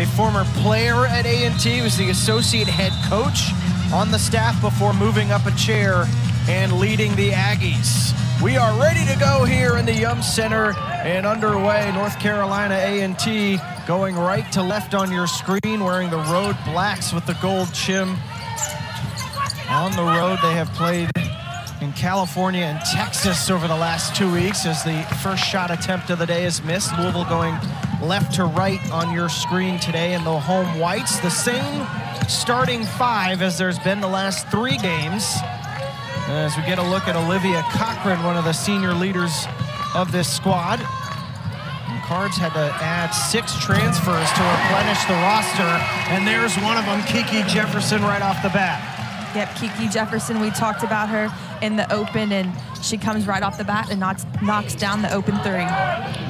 a former player at A&T, was the associate head coach on the staff before moving up a chair and leading the Aggies. We are ready to go here in the Yum Center and underway. North Carolina A&T going right to left on your screen, wearing the road blacks with the gold chim. On the road, they have played in California and Texas over the last two weeks as the first shot attempt of the day is missed. Louisville going left to right on your screen today in the home whites. The same starting five as there's been the last three games. As we get a look at Olivia Cochran, one of the senior leaders of this squad. And Cards had to add six transfers to replenish the roster, and there's one of them, Kiki Jefferson, right off the bat. Yep, Kiki Jefferson, we talked about her in the open, and she comes right off the bat and knocks, knocks down the open three.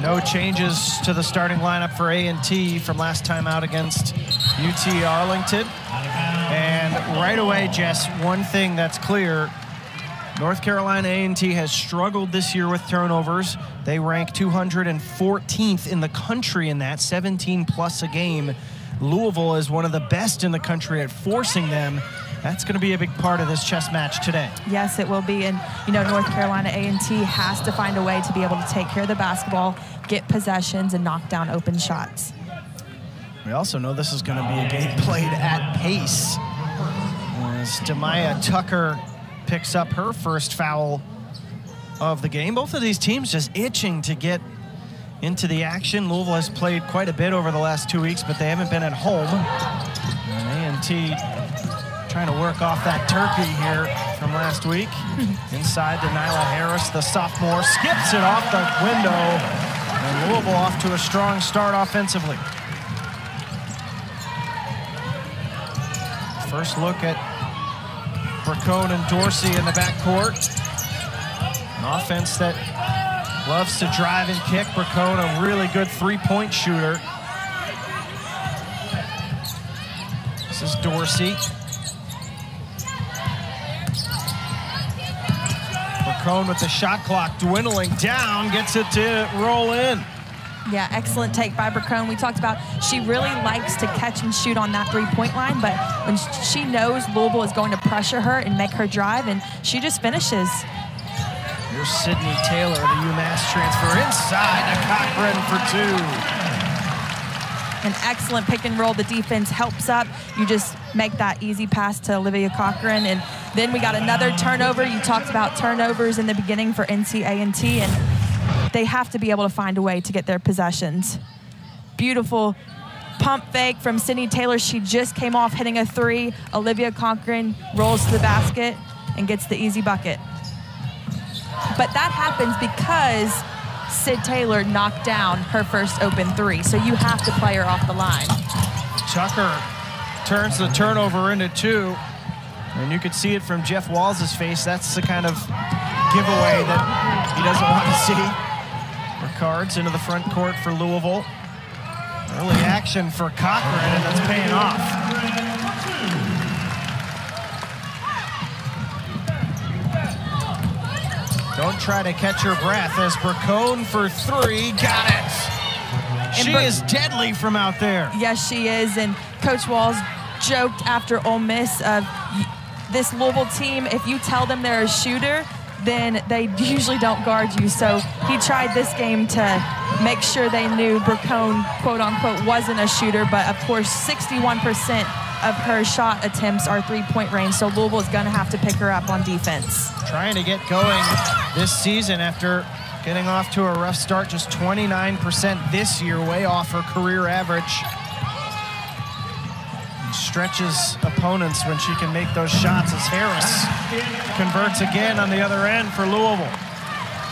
No changes to the starting lineup for A&T from last time out against UT Arlington. And right away, Jess, one thing that's clear, North Carolina A&T has struggled this year with turnovers. They rank 214th in the country in that, 17 plus a game. Louisville is one of the best in the country at forcing them. That's going to be a big part of this chess match today. Yes, it will be. And, you know, North Carolina A&T has to find a way to be able to take care of the basketball, get possessions, and knock down open shots. We also know this is going to be a game played at pace. As Demaya Tucker picks up her first foul of the game. Both of these teams just itching to get into the action. Louisville has played quite a bit over the last two weeks, but they haven't been at home. And A&T trying to work off that turkey here from last week. Inside to Nyla Harris, the sophomore, skips it off the window. And Louisville off to a strong start offensively. First look at Bracone and Dorsey in the backcourt. An offense that loves to drive and kick. Bracone, a really good three-point shooter. This is Dorsey. Bracone with the shot clock dwindling down, gets it to roll in. Yeah, excellent take by Bracone. We talked about she really likes to catch and shoot on that three-point line, but when she knows Louisville is going to pressure her and make her drive, and she just finishes. Here's Sydney Taylor, the UMass transfer, inside to Cochran for two. An excellent pick and roll. The defense helps up. You just make that easy pass to Olivia Cochran, and then we got another turnover. You talked about turnovers in the beginning for NCA&T, and they have to be able to find a way to get their possessions. Beautiful pump fake from Sydney Taylor. She just came off hitting a three. Olivia Cochran rolls to the basket and gets the easy bucket. But that happens because Sid Taylor knocked down her first open three. So you have to play her off the line. Tucker turns the turnover into two. And you could see it from Jeff Walz' face. That's the kind of giveaway that he doesn't want to see. Rickards into the front court for Louisville. Early action for Cochran, and that's paying off. Don't try to catch your breath as Bracone for three. Got it. She is deadly from out there. Yes, she is. And Coach Walz joked after Ole Miss of this Louisville team, if you tell them they're a shooter, then they usually don't guard you. So he tried this game to make sure they knew Bracone, quote unquote, wasn't a shooter. But of course, 61% of her shot attempts are three-point range. So Louisville is going to have to pick her up on defense. Trying to get going this season after getting off to a rough start, just 29% this year, way off her career average. Stretches opponents when she can make those shots as Harris converts again on the other end for Louisville.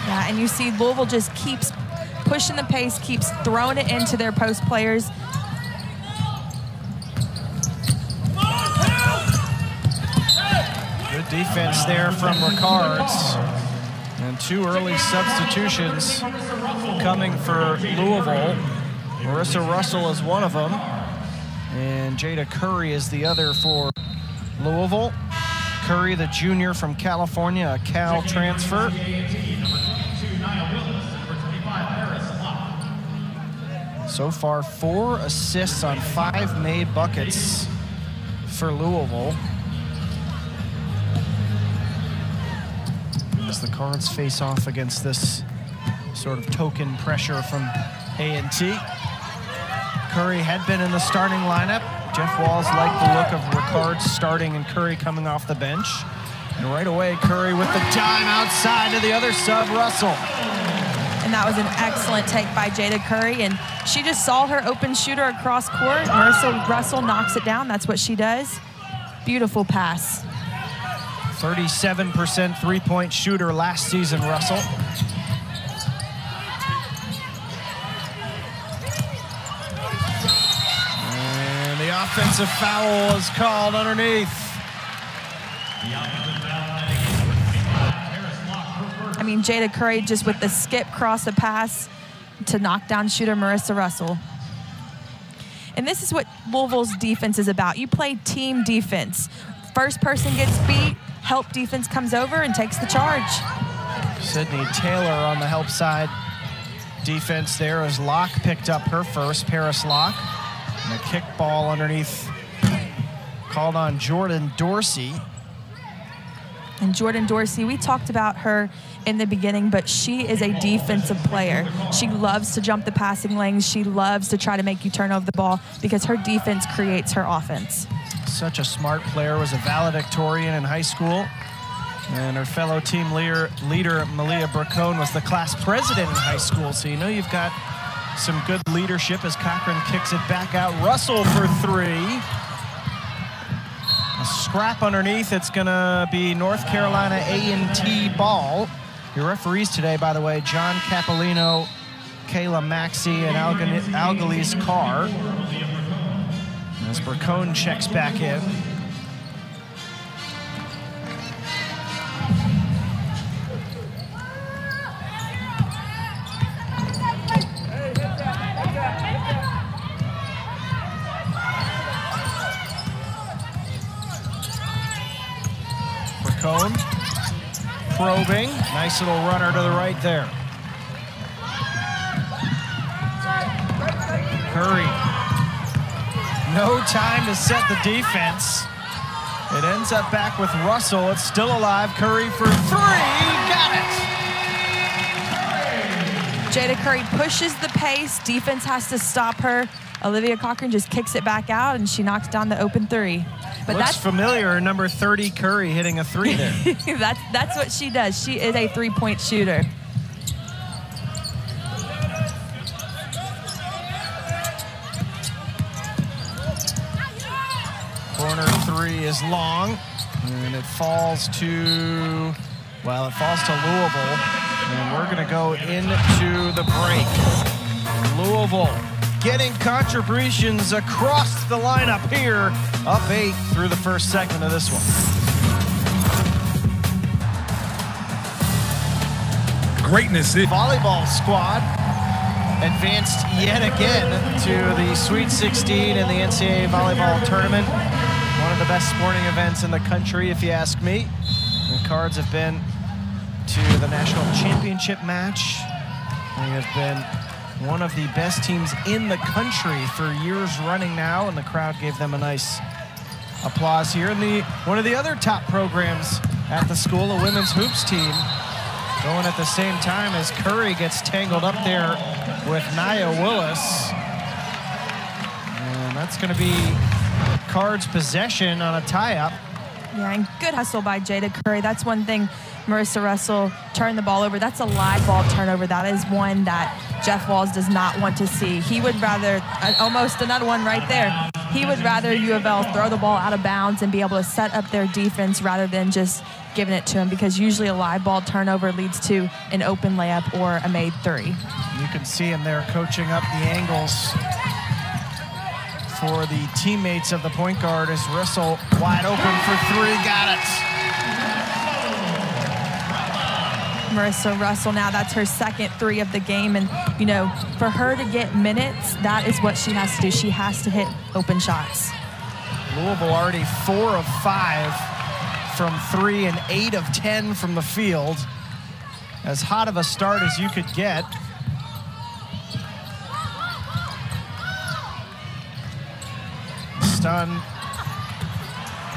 Yeah, and you see Louisville just keeps pushing the pace, keeps throwing it into their post players. Good defense there from Rickards. And two early substitutions coming for Louisville. Merissa Russell is one of them. And Jayda Curry is the other for Louisville. Curry, the junior from California, a Cal transfer. So far, four assists on five made buckets for Louisville. As the Cards face off against this sort of token pressure from A&T. Curry had been in the starting lineup. Jeff Walz liked the look of Rickard starting and Curry coming off the bench. And right away, Curry with the dime outside to the other sub, Russell. And that was an excellent take by Jayda Curry. And she just saw her open shooter across court. Merissa Russell knocks it down. That's what she does. Beautiful pass. 37% three-point shooter last season, Russell. Offensive foul is called underneath. I mean, Jayda Curry just with the skip cross a pass to knock down shooter Merissa Russell. And this is what Louisville's defense is about. You play team defense. First person gets beat, help defense comes over and takes the charge. Sydney Taylor on the help side. Defense there as Locke picked up her first, Paris Locke. And a kick ball underneath called on Jordan Dorsey. And Jordan Dorsey, we talked about her in the beginning, but she is a defensive player. She loves to jump the passing lanes. She loves to try to make you turn over the ball because her defense creates her offense. Such a smart player, was a valedictorian in high school. And her fellow team leader, leader Maleia Bracone, was the class president in high school. So you know you've got some good leadership as Cochran kicks it back out. Russell for three. A scrap underneath. It's going to be North Carolina A&T ball. Your referees today, by the way, John Capolino, Kayla Maxey, and Algalise Carr. As Bracone checks back in. Bracone probing. Nice little runner to the right there. Curry. No time to set the defense. It ends up back with Russell. It's still alive. Curry for three. Got it. Jayda Curry pushes the pace. Defense has to stop her. Olivia Cochran just kicks it back out, and she knocks down the open three. But Looks that's familiar. Number 30 Curry hitting a three there. that's that's what she does. She is a three-point shooter. Corner three is long, and it falls to well, it falls to Louisville, and we're going to go into the break. Louisville getting contributions across the lineup here. Up eight through the first segment of this one. Greatness. Volleyball squad advanced yet again to the Sweet 16 in the NCAA volleyball tournament. One of the best sporting events in the country, if you ask me. The Cards have been to the national championship match. They have been one of the best teams in the country for years running now, and the crowd gave them a nice applause here. And the one of the other top programs at the school, a women's hoops team, going at the same time as Curry gets tangled up there with Nia Willis. And that's going to be Cards possession on a tie-up. Yeah, and good hustle by Jayda Curry. That's one thing Merissa Russell turned the ball over. That's a live ball turnover. That is one that Jeff Walz does not want to see. He would rather, almost another one right there, he would rather U of L throw the ball out of bounds and be able to set up their defense rather than just giving it to him because usually a live ball turnover leads to an open layup or a made three. You can see him there coaching up the angles for the teammates of the point guard as Russell wide open for three. Got it. Merissa Russell now. That's her second three of the game. And, you know, for her to get minutes, that is what she has to do. She has to hit open shots. Louisville already four of five from three and eight of 10 from the field. As hot of a start as you could get. Stun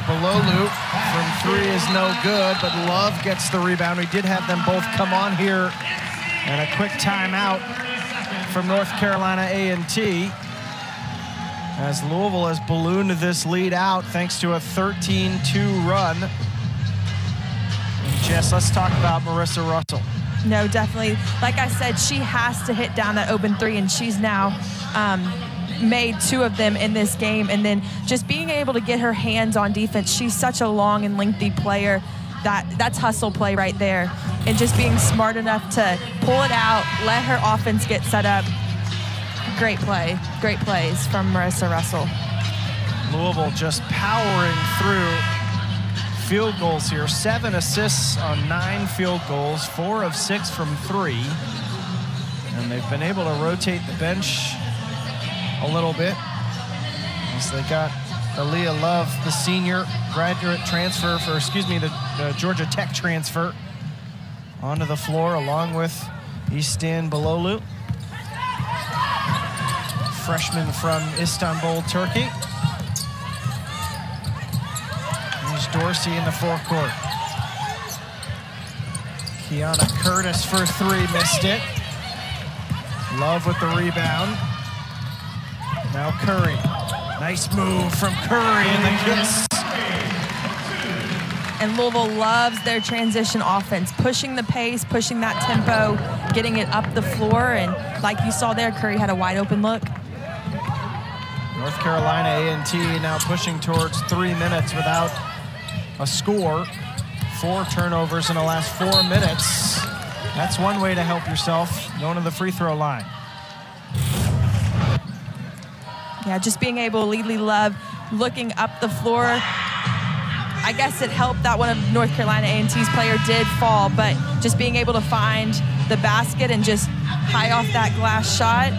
below loop from three is no good, but Love gets the rebound. We did have them both come on here and a quick timeout from North Carolina A&T as Louisville has ballooned this lead out thanks to a 13-2 run. Jess, let's talk about Merissa Russell. No, definitely. Like I said, she has to hit down that open three, and she's now um, made two of them in this game. And then just being able to get her hands on defense, she's such a long and lengthy player. That that's hustle play right there, and just being smart enough to pull it out, let her offense get set up. Great play, great plays from Merissa Russell. Louisville just powering through field goals here. Seven assists on nine field goals, four of six from three. And they've been able to rotate the bench a little bit. As they got Eylia Love, the senior graduate transfer for, excuse me, the, the Georgia Tech transfer onto the floor along with Istanbuloglu. Freshman from Istanbul, Turkey. There's Dorsey in the forecourt. Kiana Curtis for three, missed it. Love with the rebound. Now Curry. Nice move from Curry and the kiss. And Louisville loves their transition offense, pushing the pace, pushing that tempo, getting it up the floor. And like you saw there, Curry had a wide open look. North Carolina A&T now pushing towards three minutes without a score. Four turnovers in the last four minutes. That's one way to help yourself, going to the free throw line. Yeah, just being able, Eylia Love looking up the floor. I guess it helped that one of North Carolina A&T's player did fall, but just being able to find the basket and just high off that glass shot.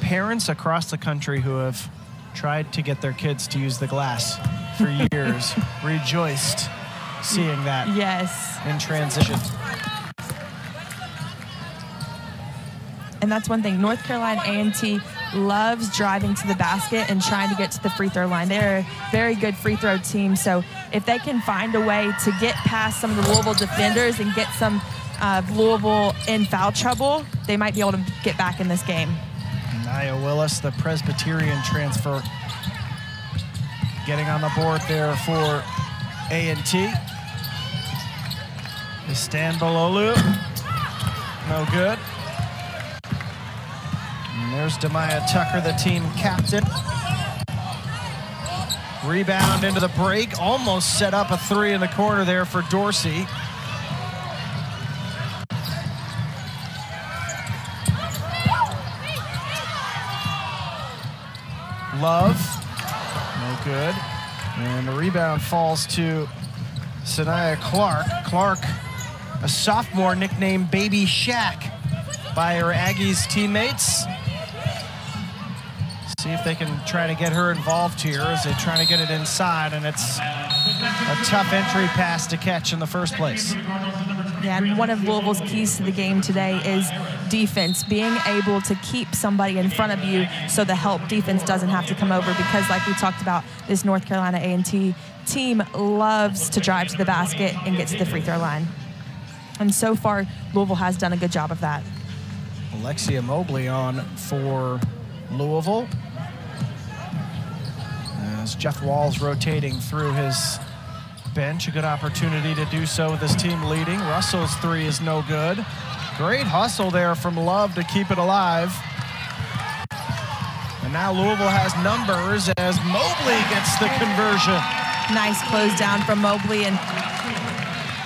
Parents across the country who have tried to get their kids to use the glass for years rejoiced seeing that Yes. in transition. And that's one thing. North Carolina A&T loves driving to the basket and trying to get to the free throw line. They're a very good free throw team. So if they can find a way to get past some of the Louisville defenders and get some of Louisville in foul trouble, they might be able to get back in this game. Nia Willis, the Presbyterian transfer, getting on the board there for A&T. Istanbuloglu, no good. And there's Demaya Tucker, the team captain. Rebound into the break, almost set up a three in the corner there for Dorsey. Love, no good. And the rebound falls to Sanaya Clark. Clark, a sophomore nicknamed Baby Shaq by her Aggies teammates. See if they can try to get her involved here as they're trying to get it inside, and it's a tough entry pass to catch in the first place. Yeah, and one of Louisville's keys to the game today is defense, being able to keep somebody in front of you so the help defense doesn't have to come over because like we talked about, this North Carolina A&T team loves to drive to the basket and get to the free throw line. And so far, Louisville has done a good job of that. Alexia Mobley on for Louisville. As Jeff Walz rotating through his bench, a good opportunity to do so with his team leading. Russell's three is no good. Great hustle there from Love to keep it alive. And now Louisville has numbers as Mobley gets the conversion. Nice close down from Mobley and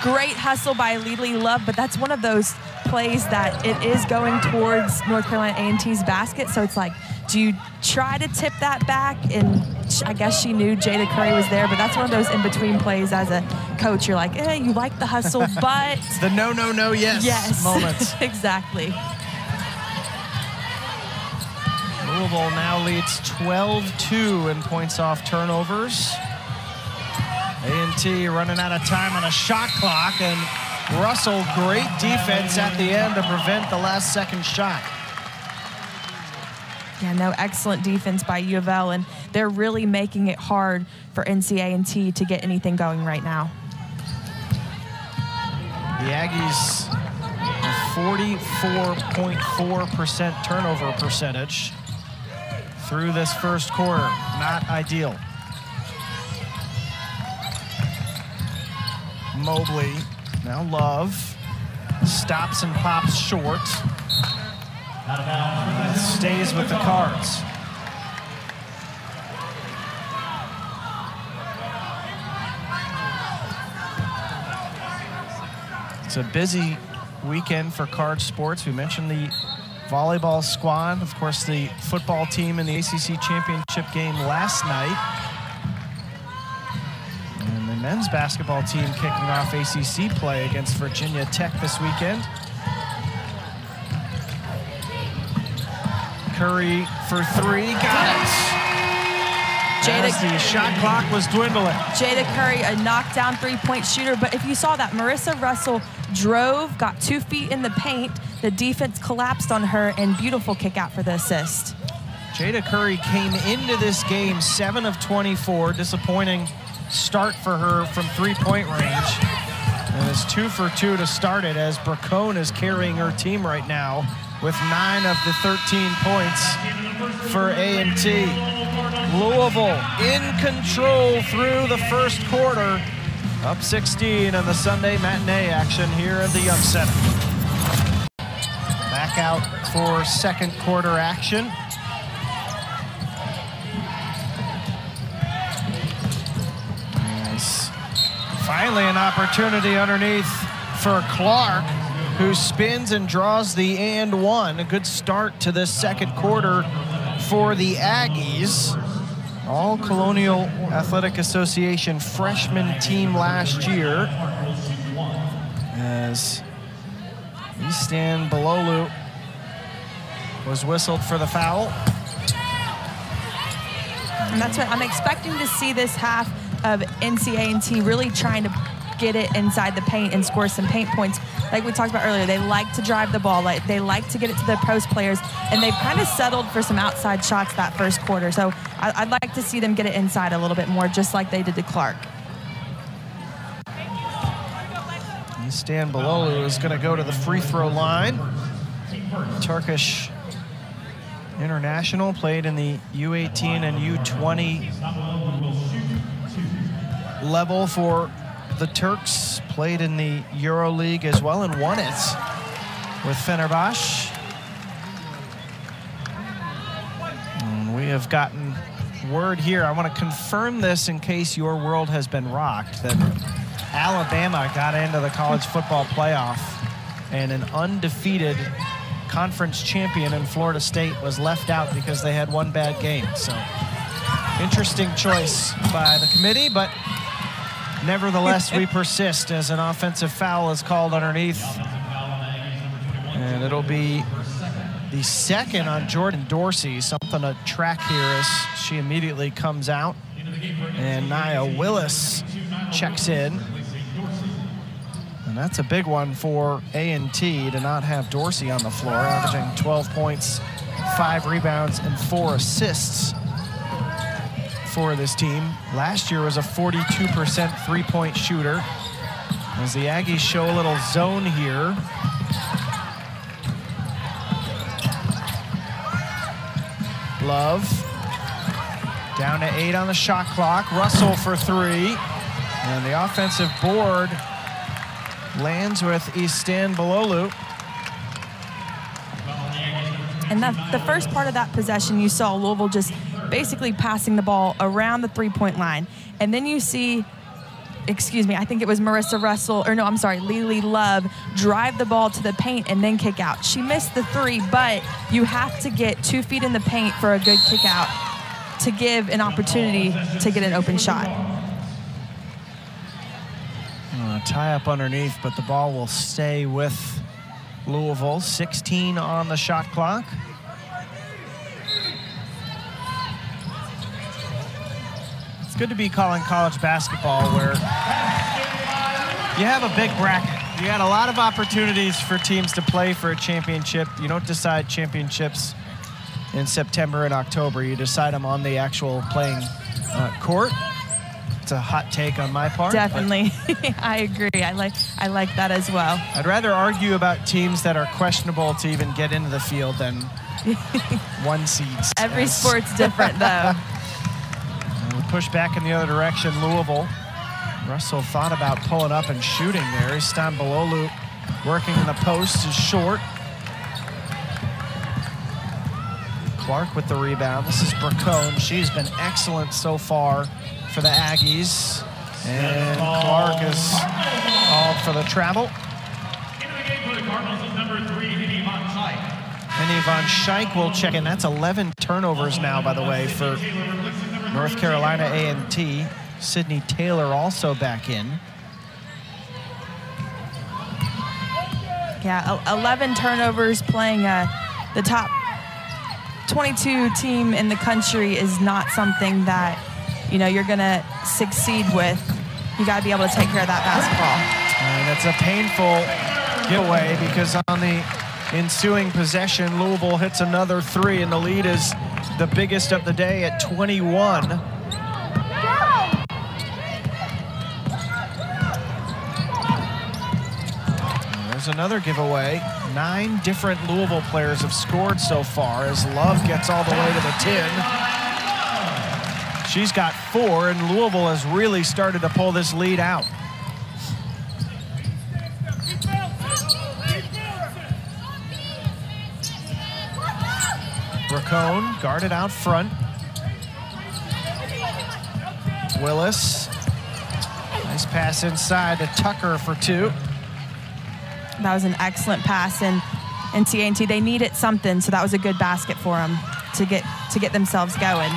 great hustle by Eylia Love, but that's one of those plays that it is going towards North Carolina A&T's basket. So it's like, do you try to tip that back? And I guess she knew Jayda Curry was there, but that's one of those in-between plays as a coach. You're like, eh, you like the hustle, but The no, no, no, yes, yes, moments. exactly. Louisville now leads 12-2 in points off turnovers. A&T running out of time on a shot clock, and Russell, great defense at the end to prevent the last second shot. Yeah, no, excellent defense by U of L, and they're really making it hard for NCA&T to get anything going right now. The Aggies, 44.4% turnover percentage through this first quarter. Not ideal. Mobley, now Love, stops and pops short. Stays with the Cards. It's a busy weekend for card sports. We mentioned the volleyball squad, of course, the football team in the ACC championship game last night. And the men's basketball team kicking off ACC play against Virginia Tech this weekend. Curry for three, got it. Jayda, As the shot clock was dwindling. Jayda Curry, a knockdown three-point shooter. But if you saw that, Merissa Russell drove, got two feet in the paint. The defense collapsed on her, and beautiful kick out for the assist. Jada Curry came into this game 7 of 24. Disappointing start for her from three-point range. And it's two for two to start it as Bracone is carrying her team right now with nine of the 13 points for A&T. Louisville in control through the first quarter. Up 16 on the Sunday matinee action here at the Yum Center. Back out for second quarter action. Nice. Finally an opportunity underneath for Clark, who spins and draws the and one. A good start to this second quarter for the Aggies. All Colonial Athletic Association freshman team last year. As Istanbuloglu was whistled for the foul. And that's what I'm expecting to see this half of NCA&T really trying to get it inside the paint and score some paint points. Like we talked about earlier, they like to drive the ball. Like they like to get it to the post players, and they've kind of settled for some outside shots that first quarter. So I, would like to see them get it inside a little bit more, just like they did to Clark. Istanbuloglu is going to go to the free throw line. Turkish international played in the U18 and U20 level for the Turks, played in the EuroLeague as well and won it with Fenerbahce. And we have gotten word here. I want to confirm this in case your world has been rocked that Alabama got into the college football playoff and an undefeated conference champion in Florida State was left out because they had one bad game. So interesting choice by the committee, but nevertheless, we persist as an offensive foul is called underneath. And it'll be the second on Jordan Dorsey, something to track here as she immediately comes out. And Nia Willis checks in. And that's a big one for A&T to not have Dorsey on the floor, averaging 12 points, five rebounds, and four assists for this team. Last year was a 42% three-point shooter. As the Aggies show a little zone here. Love. Down to eight on the shot clock. Russell for three. And the offensive board lands with Istanbuloglu. And that, the first part of that possession, you saw Louisville just basically passing the ball around the three-point line. And then you see, excuse me, I think it was Merissa Russell, or no, I'm sorry, Eylia Love, drive the ball to the paint and then kick out. She missed the three, but you have to get two feet in the paint for a good kick out to give an opportunity to get an open shot. Uh, tie up underneath, but the ball will stay with Louisville. 16 on the shot clock. Good to be calling college basketball where you have a big bracket. You got a lot of opportunities for teams to play for a championship. You don't decide championships in September and October. You decide them on the actual playing uh, court. It's a hot take on my part. Definitely, I agree. I like I like that as well. I'd rather argue about teams that are questionable to even get into the field than one seeds. Every sport's different, though. push back in the other direction, Louisville. Russell thought about pulling up and shooting there. Istanbuloglu working in the post is short. Clark with the rebound. This is Bracone. She's been excellent so far for the Aggies. And Clark is called for the travel. Henny Von Schaik will check in. That's 11 turnovers now, by the way, for North Carolina A&T. Sydney Taylor also back in. Yeah, 11 turnovers playing uh, the top 22 team in the country is not something that you know you're going to succeed with. You got to be able to take care of that basketball. And it's a painful giveaway because on the ensuing possession, Louisville hits another three, and the lead is the biggest of the day at 21. There's another giveaway. Nine different Louisville players have scored so far as Love gets all the way to the 10. She's got four, and Louisville has really started to pull this lead out. Bracone guarded out front. Willis. Nice pass inside to Tucker for two. That was an excellent pass, and in TNT they needed something, so that was a good basket for them to get to get themselves going.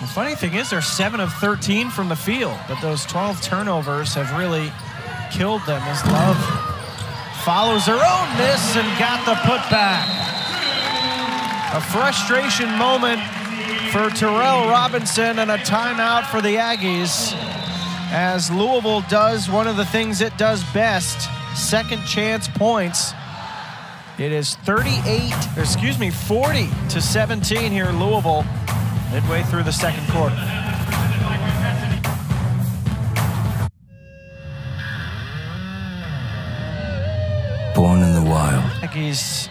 The funny thing is they're 7 of 13 from the field, but those 12 turnovers have really killed them as Love follows her own miss and got the putback. A frustration moment for Tarrell Robinson and a timeout for the Aggies as Louisville does one of the things it does best, second chance points. It is 38, excuse me, 40 to 17 here in Louisville midway through the second quarter. Born in the wild. Aggies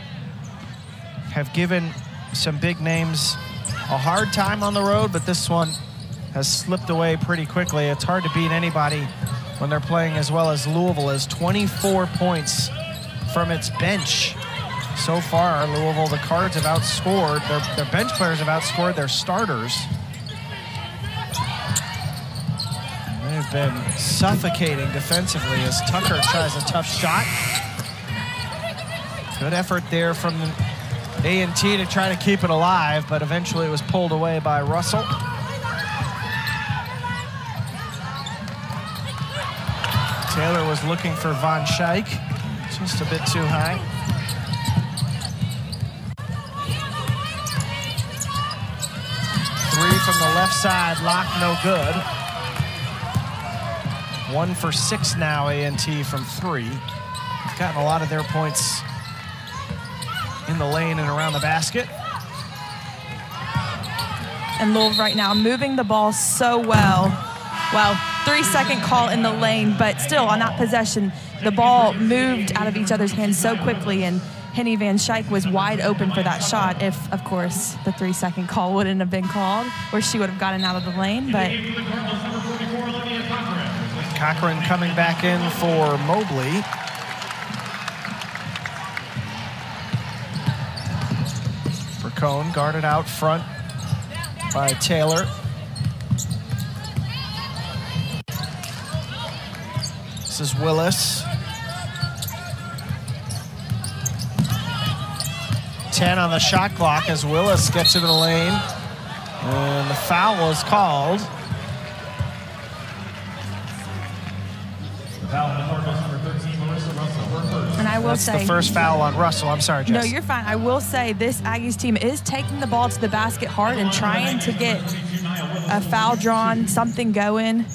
have given some big names a hard time on the road, but this one has slipped away pretty quickly. It's hard to beat anybody when they're playing as well as Louisville is. 24 points from its bench. So far, Louisville, the Cards have outscored, their, their bench players have outscored their starters. They've been suffocating defensively as Tucker tries a tough shot. Good effort there from A&T to try to keep it alive, but eventually it was pulled away by Russell. Taylor was looking for Von Schaik, just a bit too high. Three from the left side, lock no good. One for six now, A&T from three. They've gotten a lot of their points in the lane and around the basket. And Louisville right now moving the ball so well. Well, three second call in the lane, but still on that possession, the ball moved out of each other's hands so quickly and Henny Van Schaik was wide open for that shot if, of course, the three second call wouldn't have been called or she would have gotten out of the lane, but. Cochran coming back in for Mobley. Bracone guarded out front by Taylor. This is Willis. 10 on the shot clock as Willis gets into the lane. And the foul is called. And I will That's say. the first foul on Russell. I'm sorry, Jess. No, you're fine. I will say this Aggies team is taking the ball to the basket hard and trying to get a foul drawn, something going.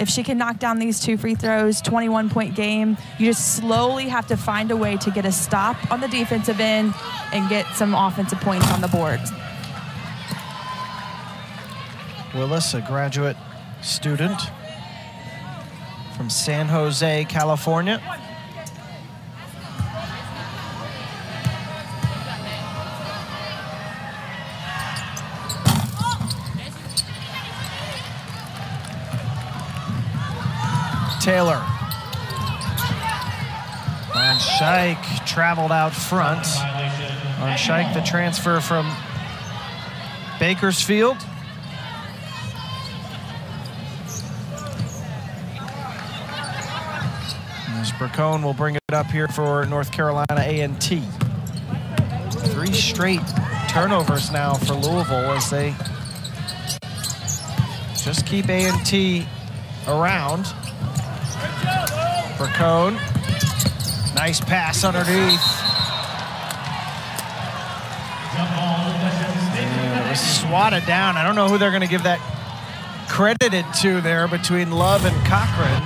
if she can knock down these two free throws, 21 point game, you just slowly have to find a way to get a stop on the defensive end and get some offensive points on the board. Willis, a graduate student from San Jose, California. Taylor. Van Schaik traveled out front. Van Schaik, the transfer from Bakersfield. As Bracone will bring it up here for North Carolina A&T. Three straight turnovers now for Louisville as they just keep A&T around. Bracone, nice pass underneath. Was swatted down. I don't know who they're going to give that credited to there between Love and Cochran.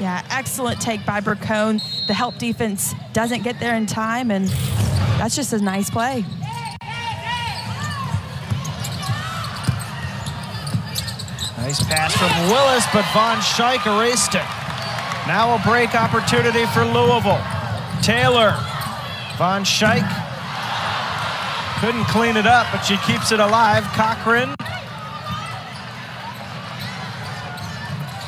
Yeah, excellent take by Bracone. The help defense doesn't get there in time, and that's just a nice play. Nice pass from Willis, but Von Schaik erased it. Now a break opportunity for Louisville. Taylor, Von Schaik couldn't clean it up, but she keeps it alive. Cochran.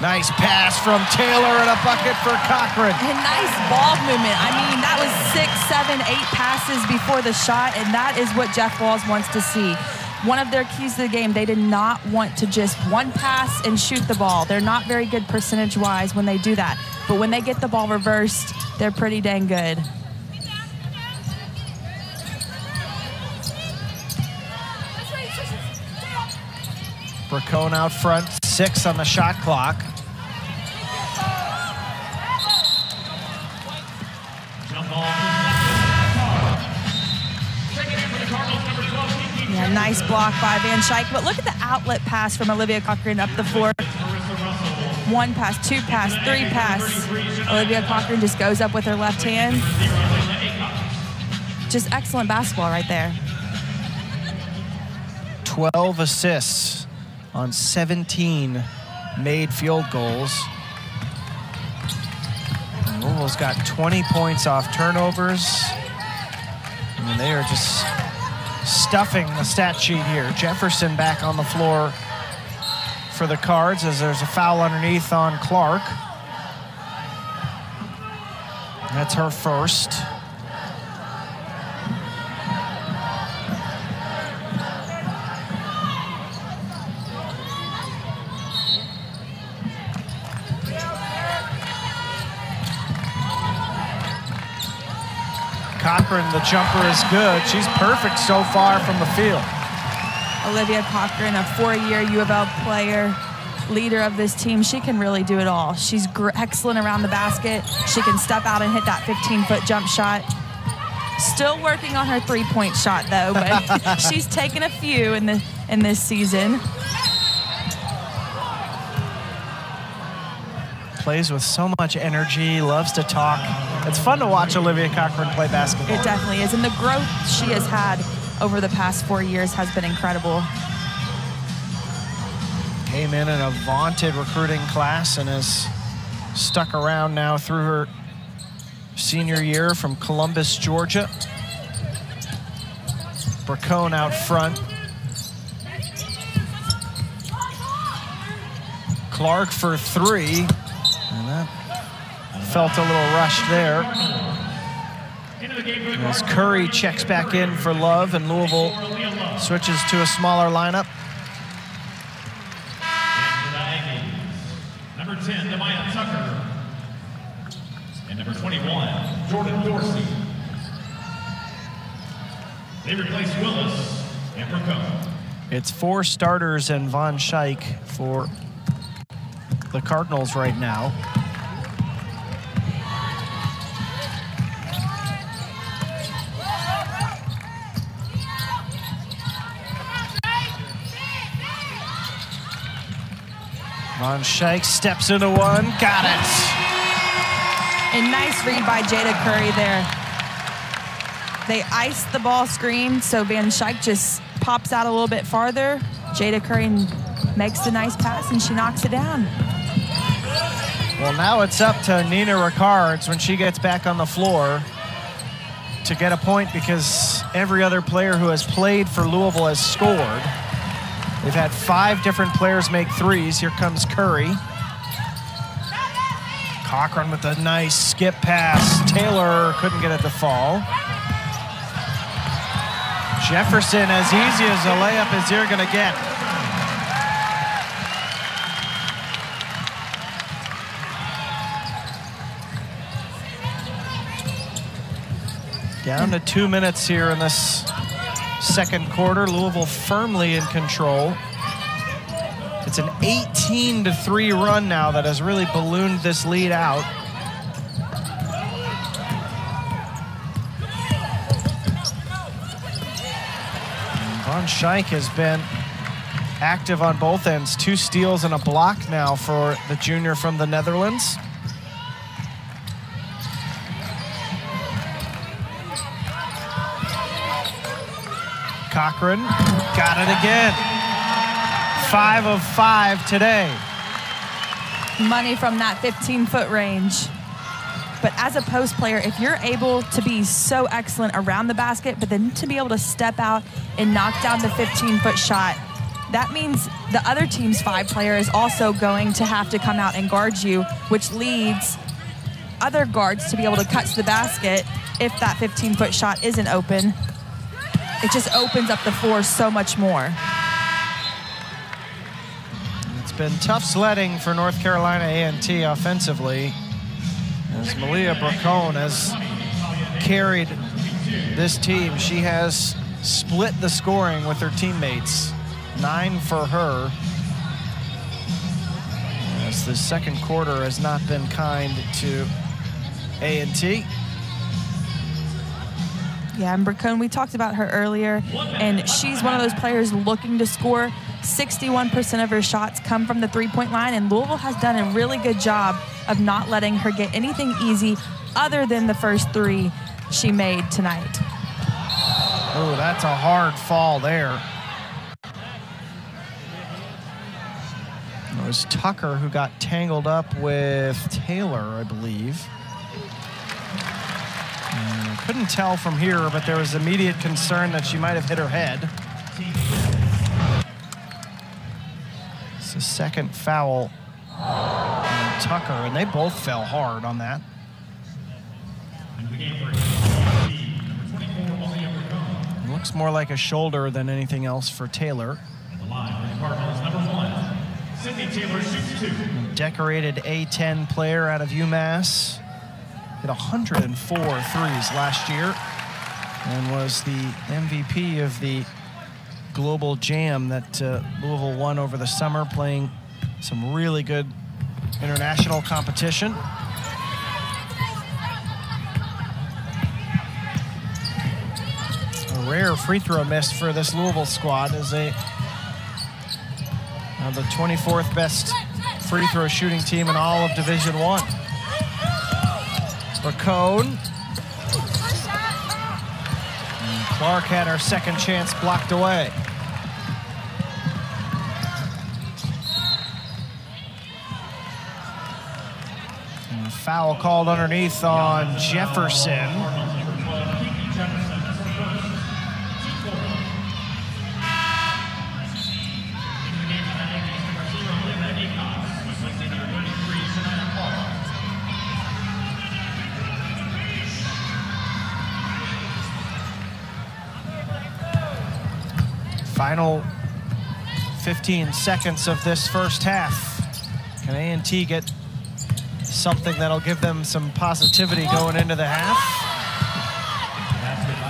Nice pass from Taylor and a bucket for Cochran. And nice ball movement. I mean, that was six, seven, eight passes before the shot, and that is what Jeff Walz wants to see. One of their keys to the game, they did not want to just one pass and shoot the ball. They're not very good percentage-wise when they do that. But when they get the ball reversed, they're pretty dang good. Bracone out front, six on the shot clock. Nice block by Van Schaik. But look at the outlet pass from Olivia Cochran up the floor. One pass, two pass, three pass. Olivia Cochran just goes up with her left hand. Just excellent basketball right there. 12 assists on 17 made field goals. Louisville's got 20 points off turnovers. And they are just stuffing the stat sheet here. Jefferson back on the floor for the Cards as there's a foul underneath on Clark. That's her first. Cochran, the jumper is good. She's perfect so far from the field. Olivia Cochran, a four-year U of L player, leader of this team. She can really do it all. She's excellent around the basket. She can step out and hit that 15-foot jump shot. Still working on her three-point shot though, but she's taken a few in the in this season. Plays with so much energy, loves to talk. It's fun to watch Olivia Cochran play basketball. It definitely is, and the growth she has had over the past four years has been incredible. Came in in a vaunted recruiting class and has stuck around now through her senior year from Columbus, Georgia. Bracone out front. Clark for three. Felt a little rushed there. As Curry checks back in for Love and Louisville switches to a smaller lineup. Number 10, Demaya Tucker. And number 21, Jordan Dorsey. They replace Willis and Bracone. It's four starters and Von Schaik for the Cardinals right now. Von Schaik steps into one. Got it. And nice read by Jayda Curry there. They iced the ball screen, so Van Schaik just pops out a little bit farther. Jayda Curry makes the nice pass, and she knocks it down. Well, now it's up to Nina Rickards when she gets back on the floor to get a point because every other player who has played for Louisville has scored. They've had five different players make threes. Here comes Curry. Cochran with a nice skip pass. Taylor couldn't get it to fall. Jefferson, as easy as a layup as you're going to get. Down to two minutes here in this second quarter. Louisville firmly in control. It's an 18 to 3 run now that has really ballooned this lead out. Von Schaik has been active on both ends. Two steals and a block now for the junior from the Netherlands. Cochran got it again. Five of five today. Money from that 15 foot range. But as a post player, if you're able to be so excellent around the basket, but then to be able to step out and knock down the 15 foot shot, that means the other team's five player is also going to have to come out and guard you, which leads other guards to be able to cut to the basket if that 15 foot shot isn't open. It just opens up the floor so much more. It's been tough sledding for North Carolina A&T offensively as Maleia Bracone has carried this team. She has split the scoring with her teammates. Nine for her. As the second quarter has not been kind to A&T. Yeah, and Bracone, we talked about her earlier, and she's one of those players looking to score. 61% of her shots come from the three point line, and Louisville has done a really good job of not letting her get anything easy other than the first three she made tonight. Oh, that's a hard fall there. It was Tucker who got tangled up with Taylor, I believe. Couldn't tell from here, but there was immediate concern that she might have hit her head. It's the second foul on Tucker, and they both fell hard on that. Looks more like a shoulder than anything else for Taylor. Decorated A10 player out of UMass. Hit 104 threes last year and was the MVP of the Global Jam that uh, Louisville won over the summer, playing some really good international competition. A rare free throw miss for this Louisville squad as they are the 24th best free throw shooting team in all of Division One. Racone. And Clark had our second chance blocked away. Foul called underneath on Jefferson. Final 15 seconds of this first half. Can A&T get something that'll give them some positivity going into the half?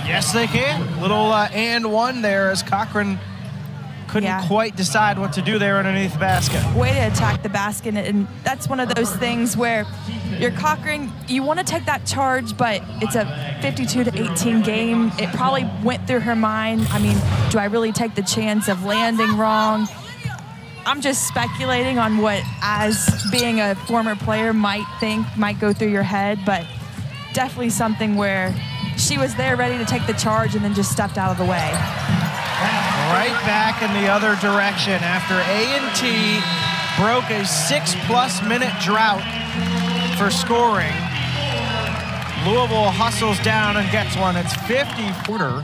Yes, they can. Little uh, and one there as Cochran couldn't Yeah. quite decide what to do there underneath the basket. way to attack the basket and that's one of those things where you're Cochran you want to take that charge but it's a 52 to 18 game it probably went through her mind I mean do I really take the chance of landing wrong I'm just speculating on what, as being a former player, might think might go through your head, but definitely something where she was there ready to take the charge and then just stepped out of the way. Right back in the other direction after A&T broke a six-plus minute drought for scoring. Louisville hustles down and gets one. It's 50 footer.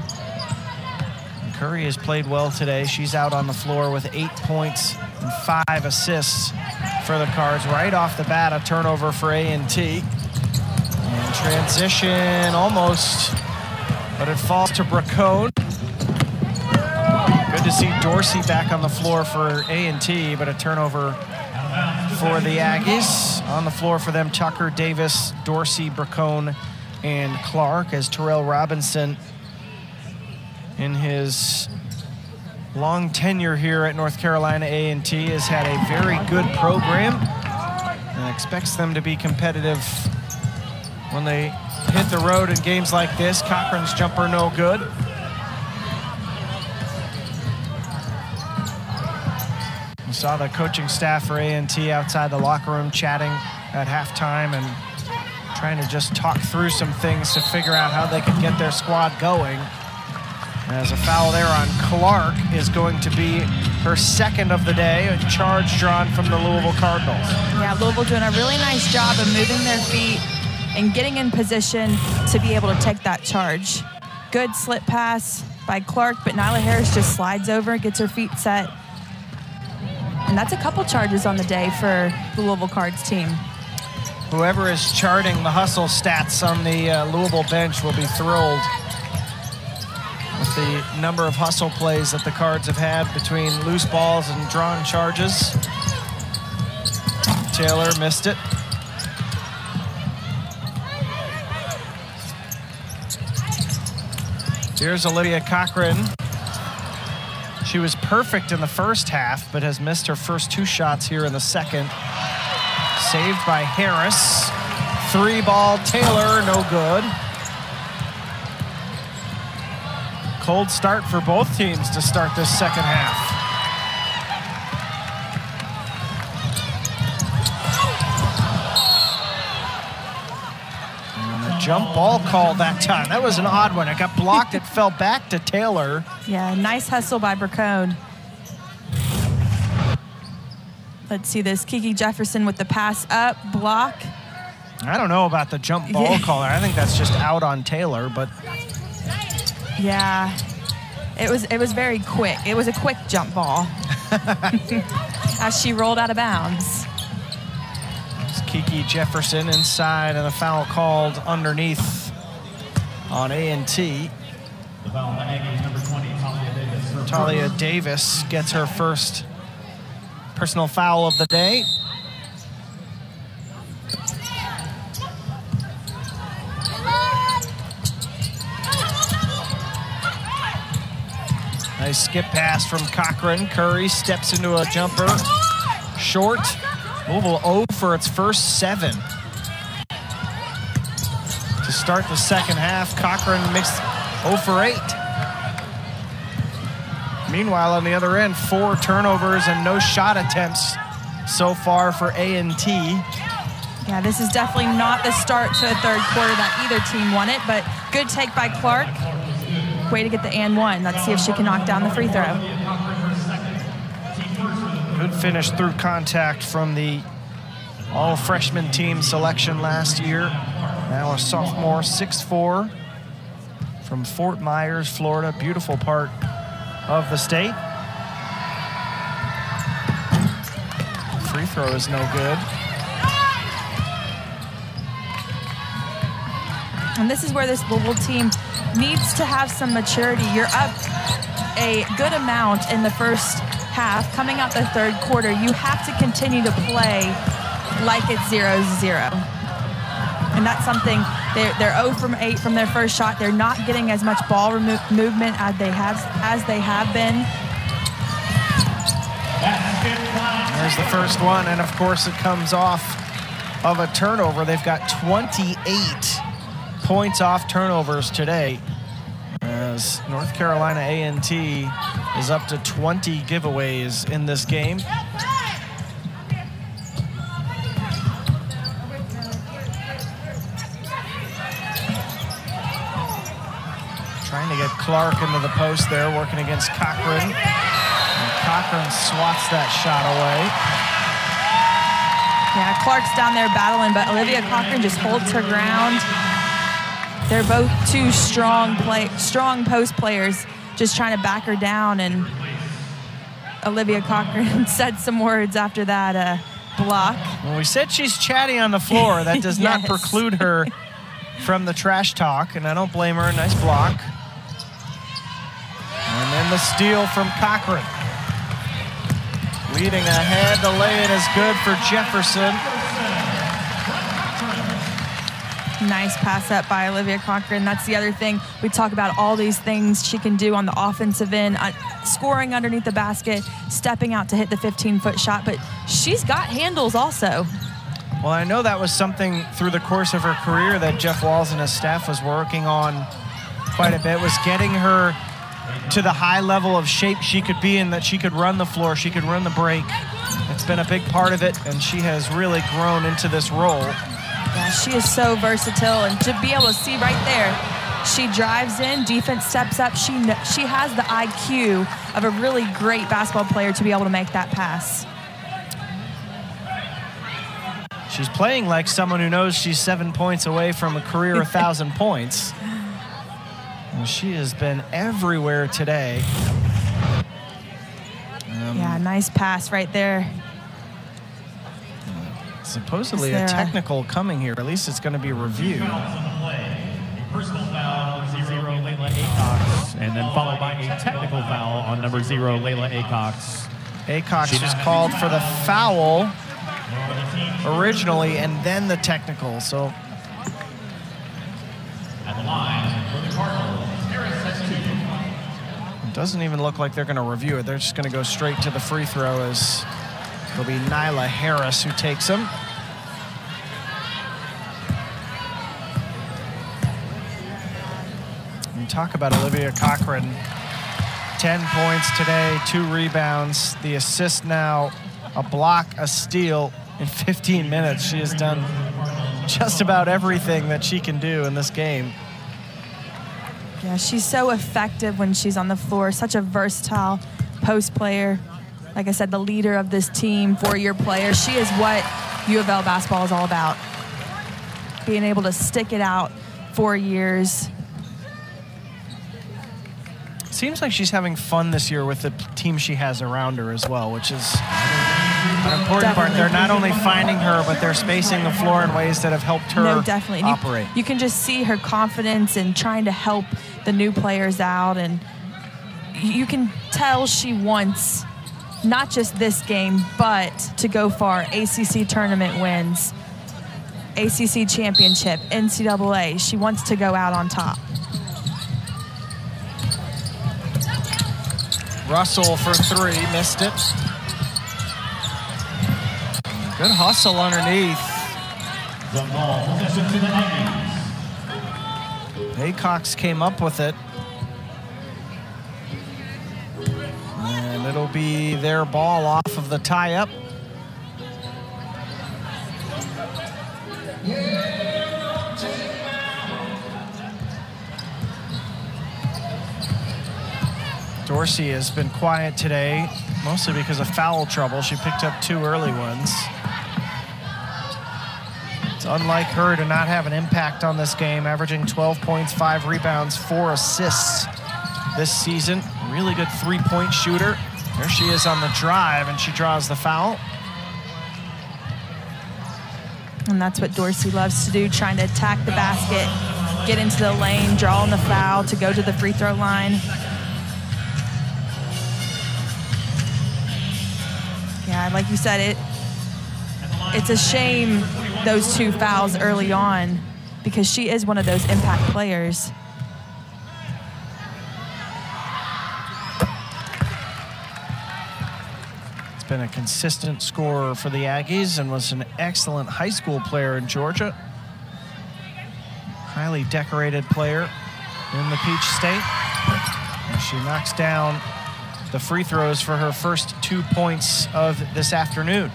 Curry has played well today. She's out on the floor with eight points and five assists for the Cards. Right off the bat, a turnover for A&T. And transition almost, but it falls to Bracone. Good to see Dorsey back on the floor for A&T, but a turnover for the Aggies. On the floor for them, Tucker, Davis, Dorsey, Bracone, and Clark as Tarrell Robinson in his long tenure here at North Carolina A&T has had a very good program and expects them to be competitive when they hit the road in games like this. Cochran's jumper no good. Saw the coaching staff for A&T outside the locker room chatting at halftime and trying to just talk through some things to figure out how they could get their squad going. As a foul there on Clark is going to be her second of the day, a charge drawn from the Louisville Cardinals. Yeah, Louisville doing a really nice job of moving their feet and getting in position to be able to take that charge. Good slip pass by Clark, but Nyla Harris just slides over, and gets her feet set. And that's a couple charges on the day for the Louisville Cards team. Whoever is charting the hustle stats on the uh, Louisville bench will be thrilled with the number of hustle plays that the Cards have had between loose balls and drawn charges. Taylor missed it. Here's Olivia Cochran. She was perfect in the first half, but has missed her first two shots here in the second. Saved by Harris. Three ball Taylor, no good. Cold start for both teams to start this second half. Jump ball call that time. That was an odd one. It got blocked. it fell back to Taylor. Yeah, nice hustle by Bracone. Let's see this. Kiki Jefferson with the pass up, block. I don't know about the jump ball Yeah. caller. I think that's just out on Taylor, but Yeah. It was it was very quick. It was a quick jump ball. As she rolled out of bounds. Kiki Jefferson inside and a foul called underneath on A&T. The foul on the Aggies, number 20, Talia Davis. Talia Davis gets her first personal foul of the day. Nice skip pass from Cochran. Curry steps into a jumper. Short. Louisville 0 for its first seven. To start the second half, Cochran makes 0 for 8. Meanwhile, on the other end, four turnovers and no shot attempts so far for A&T. Yeah, this is definitely not the start to a third quarter that either team wanted, but good take by Clark. Way to get the and one. Let's see if she can knock down the free throw. Good finish through contact from the all freshman team selection last year. Now a sophomore, 6'4", from Fort Myers, Florida. Beautiful part of the state. Free throw is no good. And this is where this Louisville team needs to have some maturity. You're up a good amount in the first half. Coming out the third quarter, you have to continue to play like it's 0 0. And that's something they're, they're 0 from 8 from their first shot. They're not getting as much ball remo- movement as they have as they have been. There's the first one, and of course it comes off of a turnover. They've got 28 points off turnovers today. As North Carolina A&T is up to 20 giveaways in this game. Trying to get Clark into the post there, working against Cochran. And Cochran swats that shot away. Yeah, Clark's down there battling, but Olivia Cochran just holds her ground. They're both two strong play, strong post players, just trying to back her down. And Olivia Cochran said some words after that uh, block. When we said she's chatty on the floor, that does not preclude her from the trash talk, and I don't blame her. Nice block. And then the steal from Cochran. Leading ahead, the lay-in is good for Jefferson. Nice pass up by Olivia Cochran. That's the other thing. We talk about all these things she can do on the offensive end, uh, scoring underneath the basket, stepping out to hit the 15 foot shot, but she's got handles also. Well, I know that was something through the course of her career that Jeff Walz and his staff was working on quite a bit, was getting her to the high level of shape she could be in, that she could run the floor, she could run the break. It's been a big part of it, and she has really grown into this role. Yeah, she is so versatile, and to be able to see right there, she drives in, defense steps up. She she has the IQ of a really great basketball player to be able to make that pass. She's playing like someone who knows she's seven points away from a career 1,000 points. And she has been everywhere today. Um, Yeah, nice pass right there. Supposedly Is there a a- technical coming here. At least it's going to be reviewed. Fouls on the play. A personal foul, number zero, Layla Acox, and then followed by a technical foul on number zero, Layla Acox. Acox was called for the foul originally and then the technical. So At the line for the Cardinals, Harris has two. it doesn't even look like they're going to review it. They're just going to go straight to the free throw as it'll be Nyla Harris who takes him. And talk about Olivia Cochran. 10 points today, two rebounds, the assist now, a block, a steal in 15 minutes. She has done just about everything that she can do in this game. Yeah, she's so effective when she's on the floor. Such a versatile post player. Like I said, the leader of this team, four-year player. She is what U of L basketball is all about. Being able to stick it out four years. Seems like she's having fun this year with the team she has around her as well, which is an important part. They're not only finding her, but they're spacing the floor in ways that have helped her no, definitely. And you- operate. You, can just see her confidence in trying to help the new players out, and you can tell she wants not just this game, but to go far. ACC tournament wins, ACC championship, NCAA. She wants to go out on top. Russell for three, missed it. Good hustle underneath. The ball possession to the Aggies. Acox came up with it. It'll be their ball off of the tie up. Dorsey has been quiet today, mostly because of foul trouble. She picked up two early ones. It's unlike her to not have an impact on this game, averaging 12 points, five rebounds, four assists this season. Really good three point shooter. There she is on the drive, and she draws the foul. And that's what Dorsey loves to do, trying to attack the basket, get into the lane, draw on the foul to go to the free throw line. Yeah, like you said, it it's a shame those two fouls early on because she is one of those impact players. Been a consistent scorer for the Aggies and was an excellent high school player in Georgia. Highly decorated player in the Peach State. She knocks down the free throws for her first two points of this afternoon.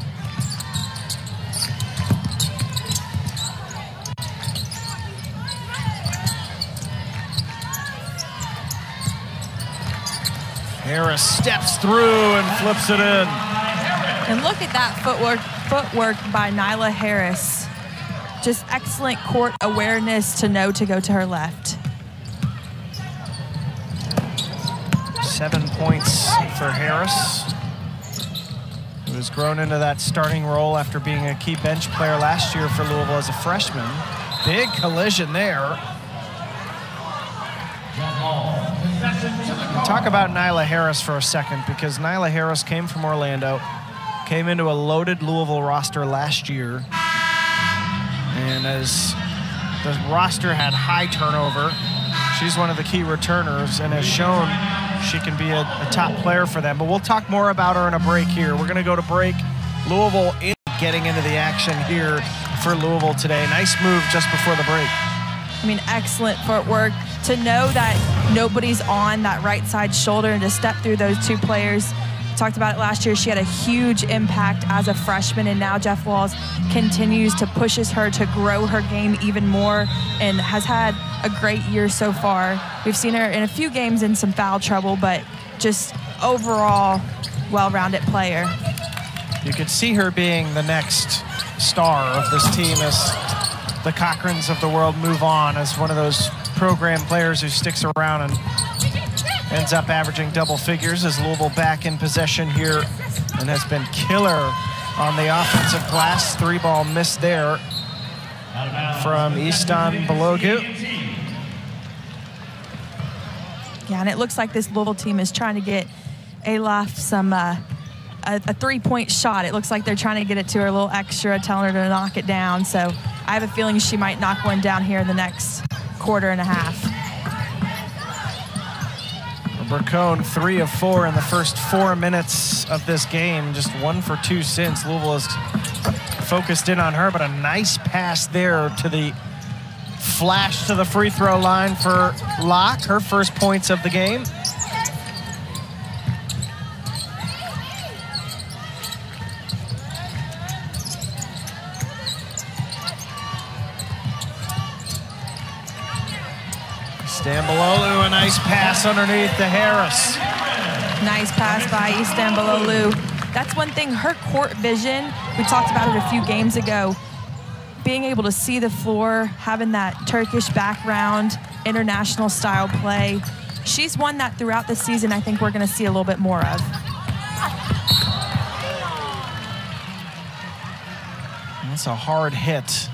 Harris steps through and flips it in. And look at that footwork footwork by Nyla Harris. Just excellent court awareness to know to go to her left. Seven points for Harris, who has grown into that starting role after being a key bench player last year for Louisville as a freshman. Big collision there. Talk about Nyla Harris for a second because Nyla Harris came from Orlando, came into a loaded Louisville roster last year. And as the roster had high turnover, she's one of the key returners and has shown she can be a, a top player for them. But we'll talk more about her in a break here. We're going to go to break. Louisville in getting into the action here for Louisville today. Nice move just before the break. I mean, excellent footwork. To know that nobody's on that right side shoulder and to step through those two players. Talked about it last year. She had a huge impact as a freshman, and now Jeff Walz continues to pushes her to grow her game even more and has had a great year so far. We've seen her in a few games in some foul trouble, but just overall well-rounded player. You could see her being the next star of this team as the Cochrans of the world move on as one of those program players who sticks around and ends up averaging double figures as Louisville back in possession here and has been killer on the offensive glass. Three ball missed there from Istanbuloglu. Yeah, and it looks like this Louisville team is trying to get Elif some uh, a, a three-point shot. It looks like they're trying to get it to her a little extra, telling her to knock it down. So I have a feeling she might knock one down here in the next quarter and a half. Bracone, three of four in the first four minutes of this game. Just one for two since. Louisville has focused in on her, but a nice pass there to the flash to the free throw line for Locke, her first points of the game. Istanbuloglu, a nice pass underneath to Harris. Nice pass by Istanbuloglu. That's one thing, her court vision, we talked about it a few games ago, being able to see the floor, having that Turkish background, international style play. She's one that throughout the season I think we're going to see a little bit more of. That's a hard hit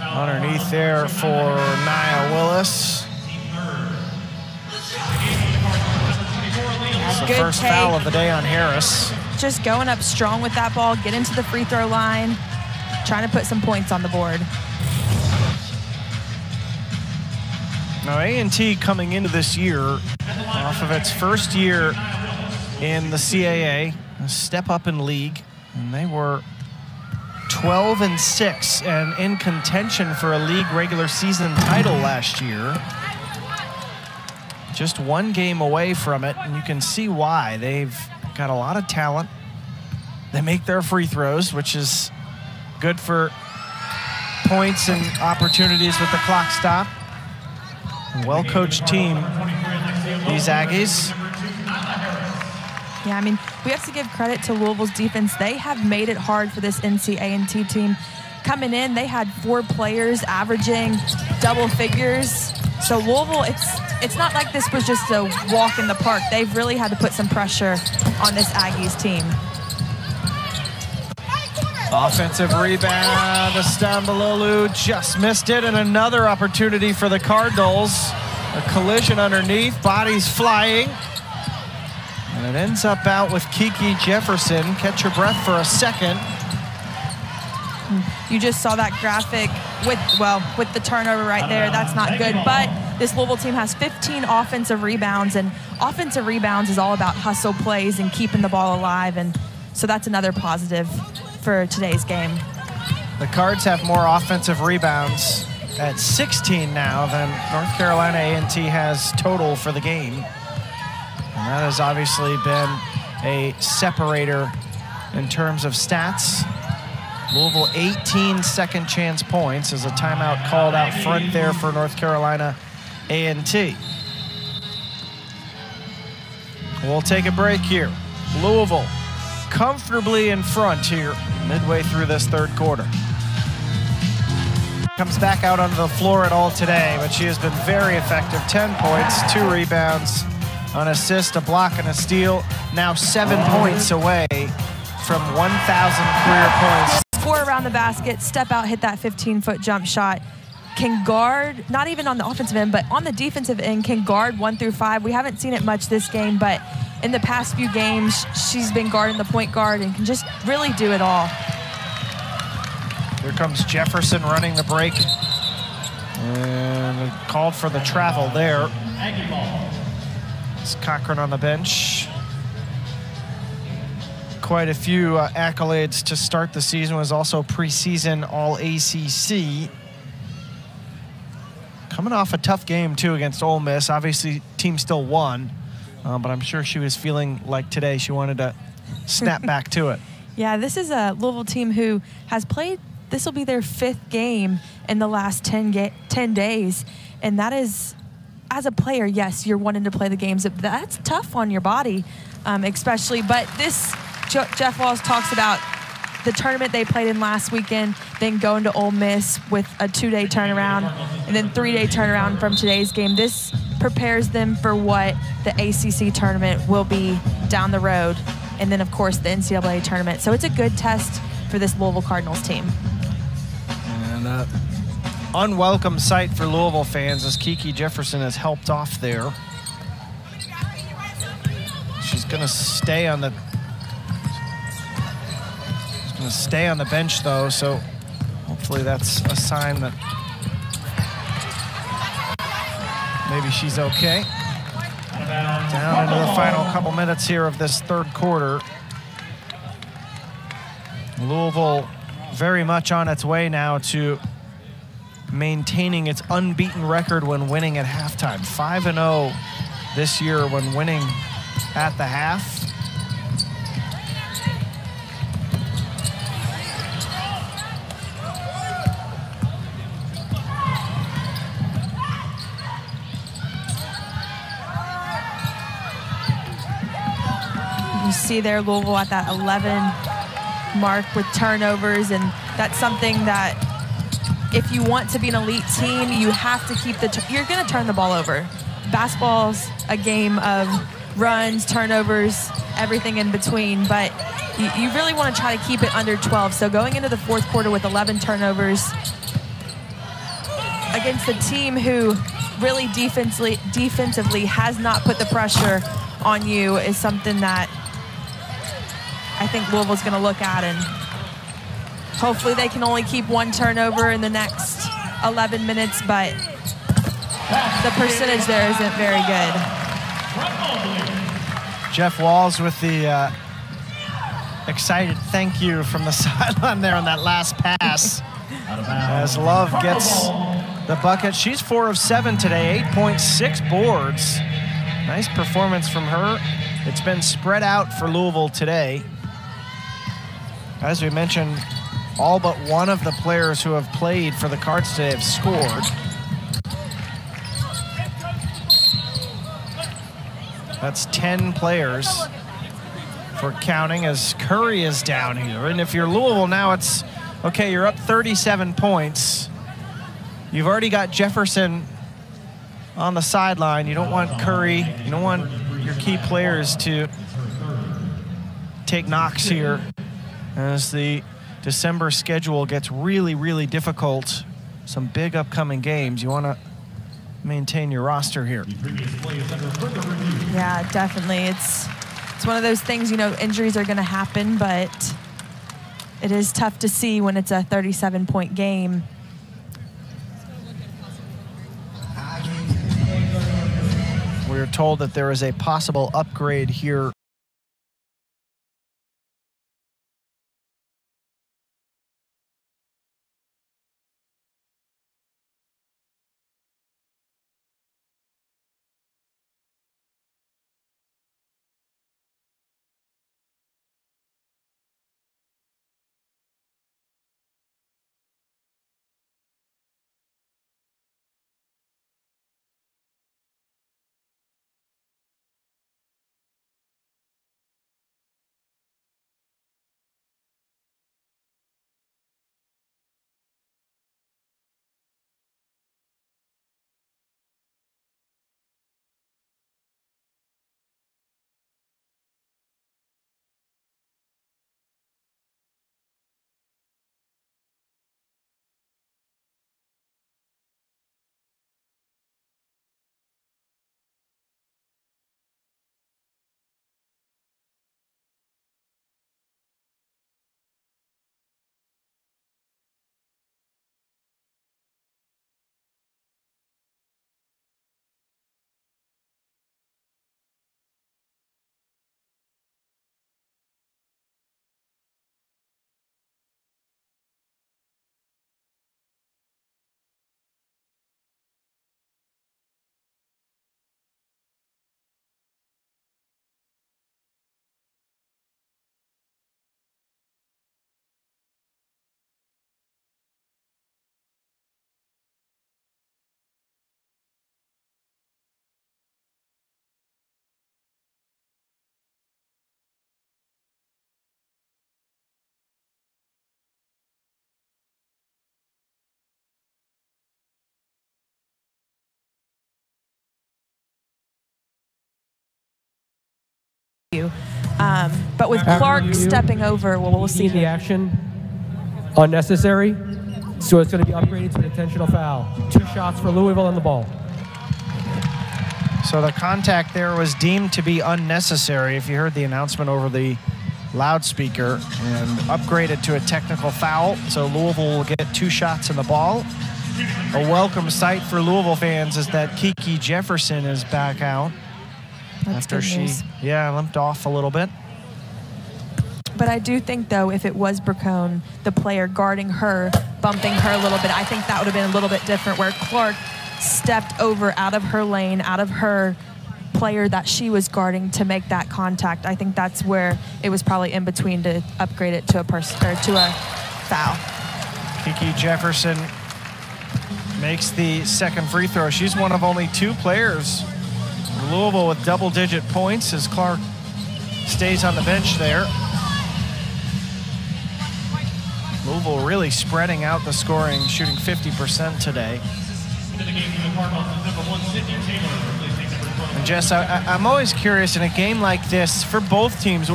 underneath there for Nia Willis. The Good first take. foul of the day on Harris. Just going up strong with that ball, get into the free throw line, trying to put some points on the board. Now A&T coming into this year off of its first year in the CAA, a step up in league, and they were 12 and 6 and in contention for a league regular season title last year. Just one game away from it, and you can see why. They've got a lot of talent. They make their free throws, which is good for points and opportunities with the clock stop. Well coached team, these Aggies. Yeah, I mean, we have to give credit to Louisville's defense. They have made it hard for this NCA&T team. Coming in, they had four players averaging double figures. So Louisville, it's it's not like this was just a walk in the park. They've really had to put some pressure on this Aggies team. Offensive rebound, Istanbuloglu just missed it, and another opportunity for the Cardinals. A collision underneath, bodies flying. And it ends up out with Kiki Jefferson. Catch your breath for a second. You just saw that graphic with, well, with the turnover right there. That's not good. But this Louisville team has 15 offensive rebounds, and offensive rebounds is all about hustle plays and keeping the ball alive. And so that's another positive for today's game. The Cards have more offensive rebounds at 16 now than North Carolina A&T has total for the game. And that has obviously been a separator in terms of stats. Louisville 18 second chance points as a timeout called out front there for North Carolina A&T. We'll take a break here. Louisville comfortably in front here midway through this third quarter. Comes back out onto the floor at all today, but she has been very effective. 10 points, two rebounds, an assist, a block, and a steal. Now seven points away from 1,000 career points. Four around the basket, step out, hit that 15-foot jump shot. Can guard, not even on the offensive end, but on the defensive end, can guard one through five. We haven't seen it much this game, but in the past few games, she's been guarding the point guard and can just really do it all. Here comes Jefferson running the break. And called for the travel there. It's Cochran on the bench. Quite a few uh, accolades to start the season. Was also preseason All ACC. Coming off a tough game too against Ole Miss. Obviously, team still won, uh, but I'm sure she was feeling like today she wanted to snap back to it. Yeah, this is a Louisville team who has played. This will be their fifth game in the last 10, ga- 10 days, and that is as a player, yes, you're wanting to play the games. That's tough on your body, um, especially. But this, Jeff Walz talks about the tournament they played in last weekend, then going to Ole Miss with a two-day turnaround, and then three-day turnaround from today's game. This prepares them for what the ACC tournament will be down the road, and then of course the NCAA tournament. So it's a good test for this Louisville Cardinals team. And uh, unwelcome sight for Louisville fans as Kiki Jefferson has helped off there. She's going to stay on the stay on the bench though, so hopefully that's a sign that maybe she's okay. Down into the final couple minutes here of this third quarter. Louisville very much on its way now to maintaining its unbeaten record when winning at halftime. 5 0 this year when winning at the half. See there Louisville at that 11 mark with turnovers, and that's something that if you want to be an elite team, you have to keep the. you're going to turn the ball over. Basketball's a game of runs, turnovers, everything in between, but you, you really want to try to keep it under 12. So going into the fourth quarter with 11 turnovers against a team who really defensively defensively has not put the pressure on you is something that I think Louisville's going to look at and hopefully they can only keep one turnover in the next 11 minutes, but the percentage there isn't very good. Jeff Walz with the uh, excited thank you from the sideline there on that last pass. As Love gets the bucket. She's four of seven today, 8.6 boards. Nice performance from her. It's been spread out for Louisville today. As we mentioned, all but one of the players who have played for the Cards today have scored. That's 10 players for counting as Curry is down here. And if you're Louisville now, it's okay, you're up 37 points. You've already got Jefferson on the sideline. You don't want Curry, you don't want your key players to take knocks here as the December schedule gets really, really difficult. Some big upcoming games. You want to maintain your roster here. Yeah, definitely. It's it's one of those things, you know, injuries are going to happen, but it is tough to see when it's a 37 point game. We are told that there is a possible upgrade here you. Um, but with After Clark you, stepping over, well, we'll see. the action unnecessary, so it's going to be upgraded to an intentional foul. Two shots for Louisville on the ball. So the contact there was deemed to be unnecessary if you heard the announcement over the loudspeaker and upgraded to a technical foul. So Louisville will get two shots in the ball. A welcome sight for Louisville fans is that Kiki Jefferson is back out That's after she news. yeah limped off a little bit. But I do think, though, if it was Bracone, the player guarding her, bumping her a little bit, I think that would have been a little bit different. Where Clark stepped over out of her lane, out of her player that she was guarding to make that contact. I think that's where it was probably in between to upgrade it to a person or to a foul. Kiki Jefferson makes the second free throw. She's one of only two players Louisville with double digit points as Clark stays on the bench there. Louisville really spreading out the scoring, shooting 50% today. Into the game for the Cardinals is number one, Sydney Taylor. Please take number 12. And Jess, I, I'm always curious in a game like this for both teams.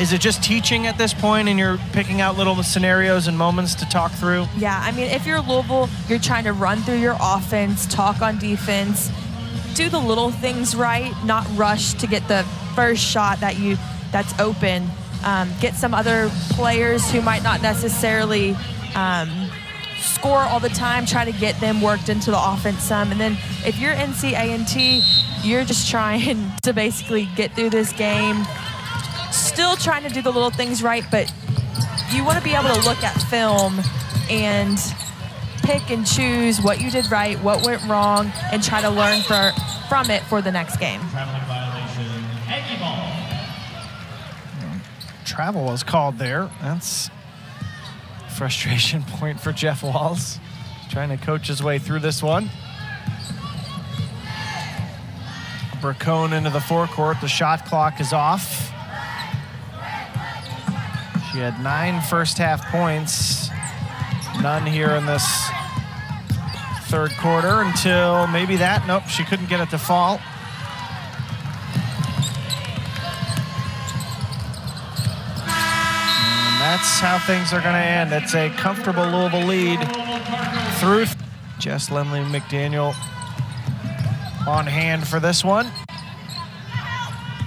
Is it just teaching at this point, and you're picking out little scenarios and moments to talk through? Yeah, I mean, if you're Louisville, you're trying to run through your offense, talk on defense, do the little things right, not rush to get the first shot that you that's open. Um, get some other players who might not necessarily um, score all the time. Try to get them worked into the offense some, and then if you're NC A&T, you're just trying to basically get through this game. Still trying to do the little things right, but you want to be able to look at film and pick and choose what you did right, what went wrong, and try to learn for, from it for the next game. Traveling violation, Aggie ball. Travel was called there. That's a frustration point for Jeff Walz. Trying to coach his way through this one. Bracone into the forecourt. The shot clock is off. She had nine first half points. None here in this third quarter until maybe that. Nope, she couldn't get it to fall. And that's how things are going to end. It's a comfortable Louisville lead through. Jess Lemley McDaniel on hand for this one.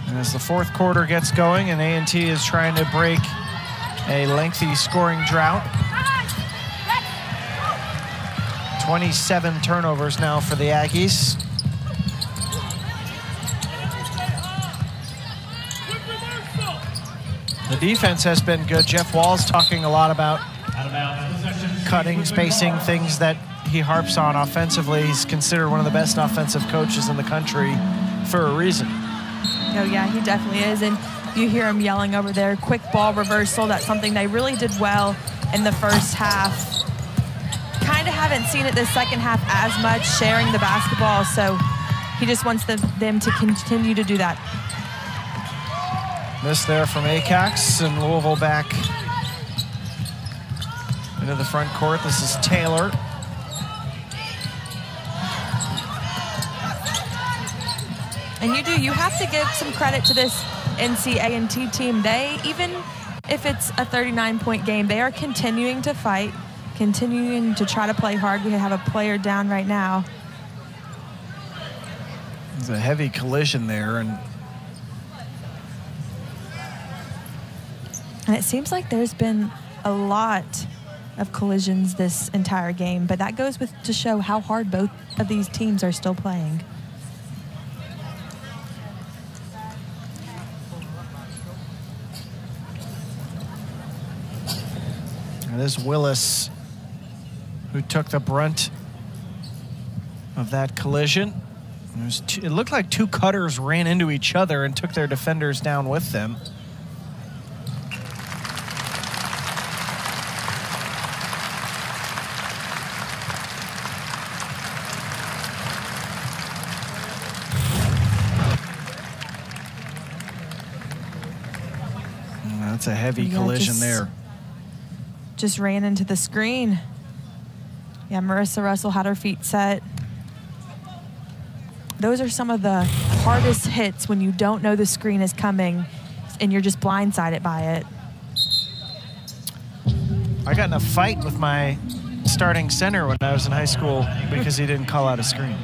And as the fourth quarter gets going and A&T is trying to break a lengthy scoring drought. 27 turnovers now for the Aggies. The defense has been good. Jeff Walz talking a lot about cutting, spacing, things that he harps on offensively. He's considered one of the best offensive coaches in the country for a reason. Oh, yeah, he definitely is. And you hear him yelling over there, quick ball reversal. That's something they really did well in the first half. Kind of haven't seen it this second half as much, sharing the basketball. So he just wants them, them to continue to do that. Miss there from Acox and Louisville back into the front court. This is Taylor. And you do, you have to give some credit to this NC A&T team. They, even if it's a 39 point game, they are continuing to fight, continuing to try to play hard. We have a player down right now. There's a heavy collision there, and And it seems like there's been a lot of collisions this entire game, but that goes with to show how hard both of these teams are still playing. This Willis who took the brunt of that collision. There's two, it looked like two cutters ran into each other and took their defenders down with them. That's a heavy Yeah, collision just- there. Just ran into the screen. Yeah, Merissa Russell had her feet set. those are some of the hardest hits when you don't know the screen is coming and you're just blindsided by it. I got in a fight with my starting center when I was in high school because he didn't call out a screen.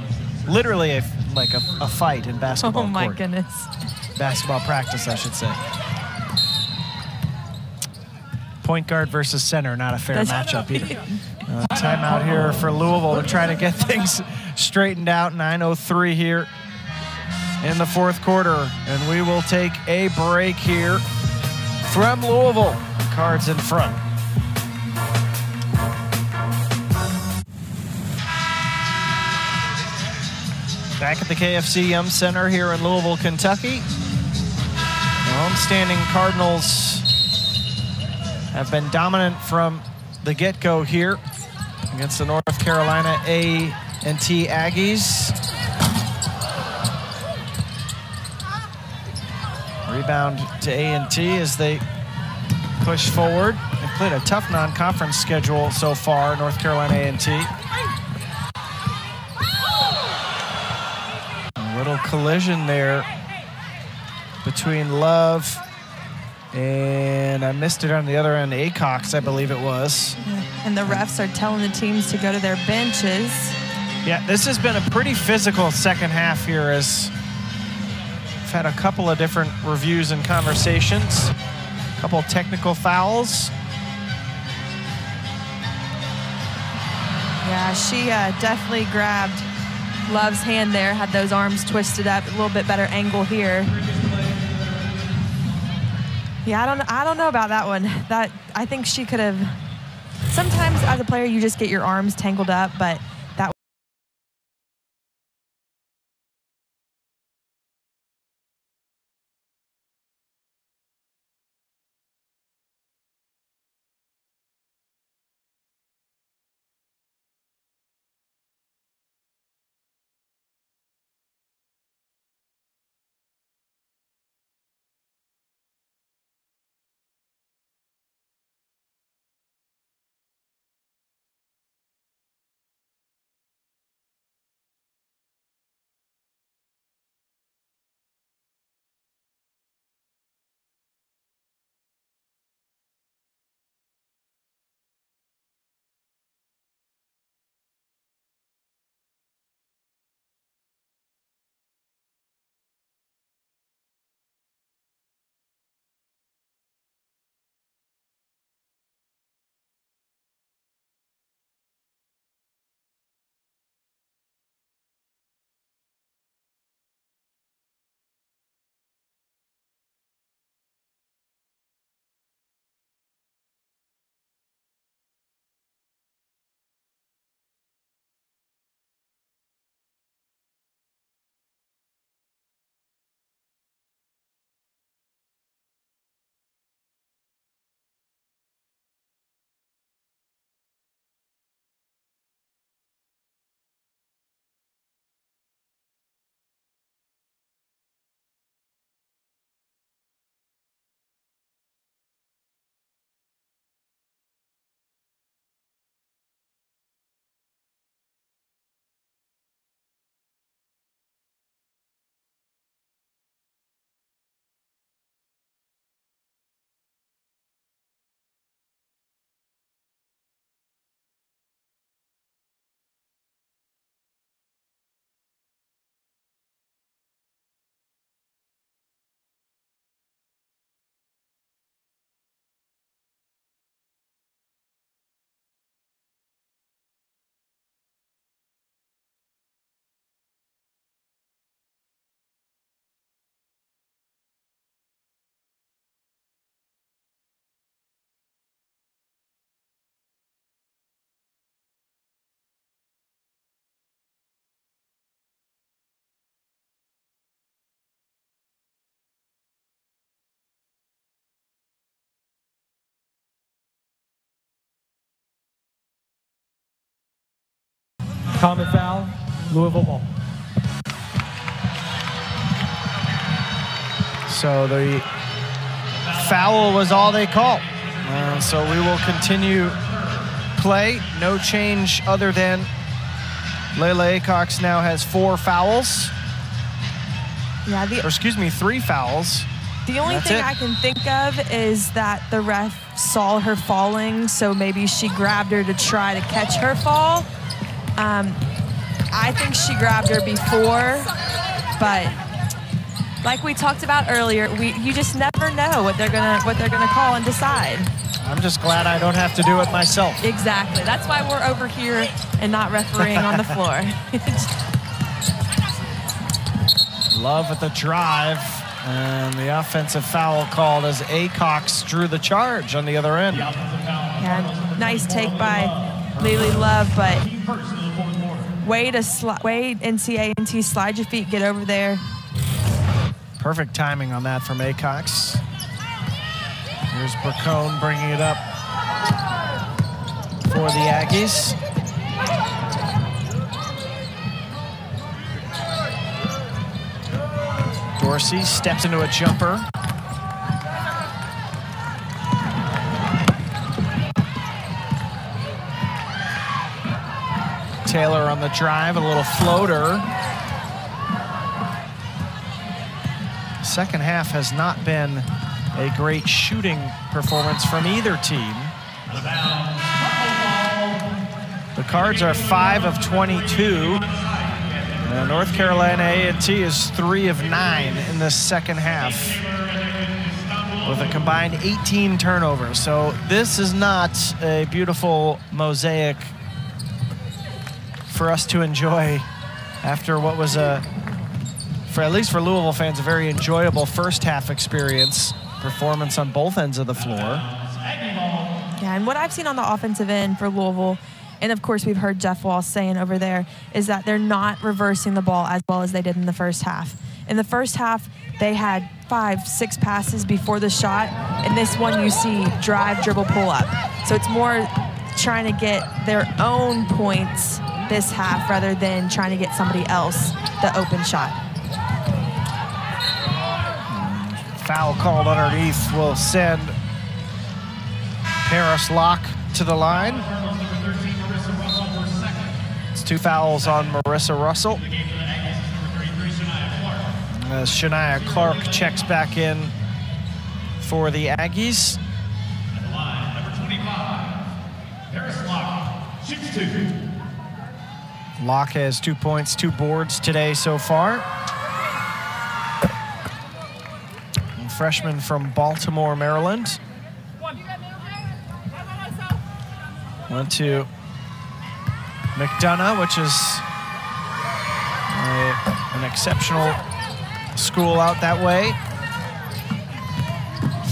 Literally, a, like a, a fight in basketball Oh my court. goodness. Basketball practice, I should say. Point guard versus center, not a fair That's- matchup either. Uh, timeout here for Louisville to try to get things straightened out. 9.03 here in the fourth quarter. And we will take a break here from Louisville. Cards in front. Back at the KFC Yum Center here in Louisville, Kentucky. The homestanding Cardinals have been dominant from the get-go here against the North Carolina A and T Aggies. Rebound to A and T as they push forward. They've played a tough non-conference schedule so far, North Carolina A&T. A little collision there between Love and I missed it on the other end, Acox, I believe it was. And the refs are telling the teams to go to their benches. Yeah, this has been a pretty physical second half here as we've had a couple of different reviews and conversations, a couple of technical fouls. Yeah, she uh, definitely grabbed Love's hand there, had those arms twisted up, a little bit better angle here. Yeah, I don't, I don't know about that one. That I think she could have. Sometimes as a player, you just get your arms tangled up, but Common foul, Louisville ball. So the foul was all they called. Uh, so we will continue play. No change other than Laila Acox now has four fouls. Yeah, the, or excuse me, three fouls. The only That's thing it. I can think of is that the ref saw her falling, so maybe she grabbed her to try to catch her fall. Um, I think she grabbed her before, but like we talked about earlier, we you just never know what they're gonna what they're gonna call and decide. I'm just glad I don't have to do it myself. Exactly. That's why we're over here and not refereeing on the floor. Love at the drive. And the offensive foul called as Acox drew the charge on the other end. Yeah, nice take by Eylia Love, but way to sli- way NC A&T slide your feet, get over there. Perfect timing on that from Acox. Here's Bracone bringing it up for the Aggies. Dorsey steps into a jumper. Taylor on the drive, a little floater. Second half has not been a great shooting performance from either team. The Cards are 5 of 22. Uh, North Carolina A&T is 3 of 9 in the second half with a combined 18 turnovers. So this is not a beautiful mosaic for us to enjoy after what was a for at least for Louisville fans, a very enjoyable first half experience, performance on both ends of the floor. Yeah, and what I've seen on the offensive end for Louisville, and of course we've heard Jeff Walz saying over there, is that they're not reversing the ball as well as they did in the first half. In the first half, they had five, six passes before the shot, and this one you see drive, dribble, pull up. So it's more trying to get their own points this half rather than trying to get somebody else the open shot. Foul called underneath will send Paris Locke to the line. It's two fouls on Merissa Russell. As Shania Clark checks back in for the Aggies. Locke has two points, two boards today so far. freshman from Baltimore, Maryland. Went to McDonogh, which is a, an exceptional school out that way.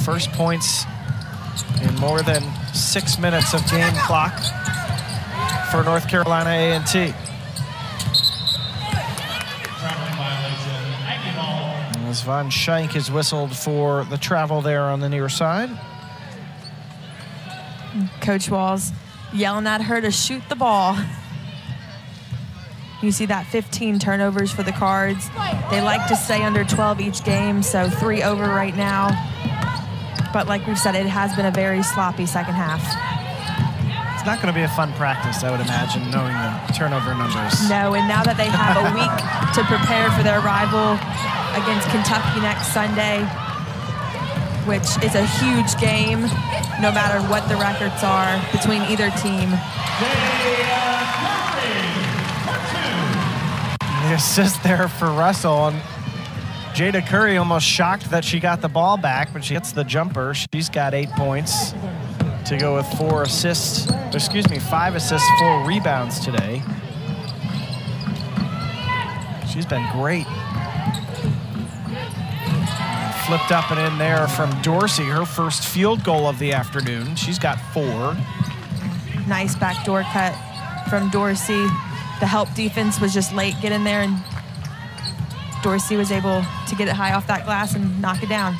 First points in more than six minutes of game clock for North Carolina A&T. As Von Schenk is whistled for the travel there on the near side. Coach Walz yelling at her to shoot the ball. You see that 15 turnovers for the Cards. They like to stay under 12 each game, so three over right now. But like we've said, it has been a very sloppy second half. It's not going to be a fun practice, I would imagine, knowing the turnover numbers. No, and now that they have a week to prepare for their rival against Kentucky next Sunday, which is a huge game, no matter what the records are between either team. The assist there for Russell. And Jayda Curry almost shocked that she got the ball back, but she gets the jumper. She's got eight points to go with four assists, excuse me, five assists, four rebounds today. She's been great. Flipped up and in there from Dorsey, her first field goal of the afternoon. She's got four. Nice backdoor cut from Dorsey. The help defense was just late Get in there, and Dorsey was able to get it high off that glass and knock it down.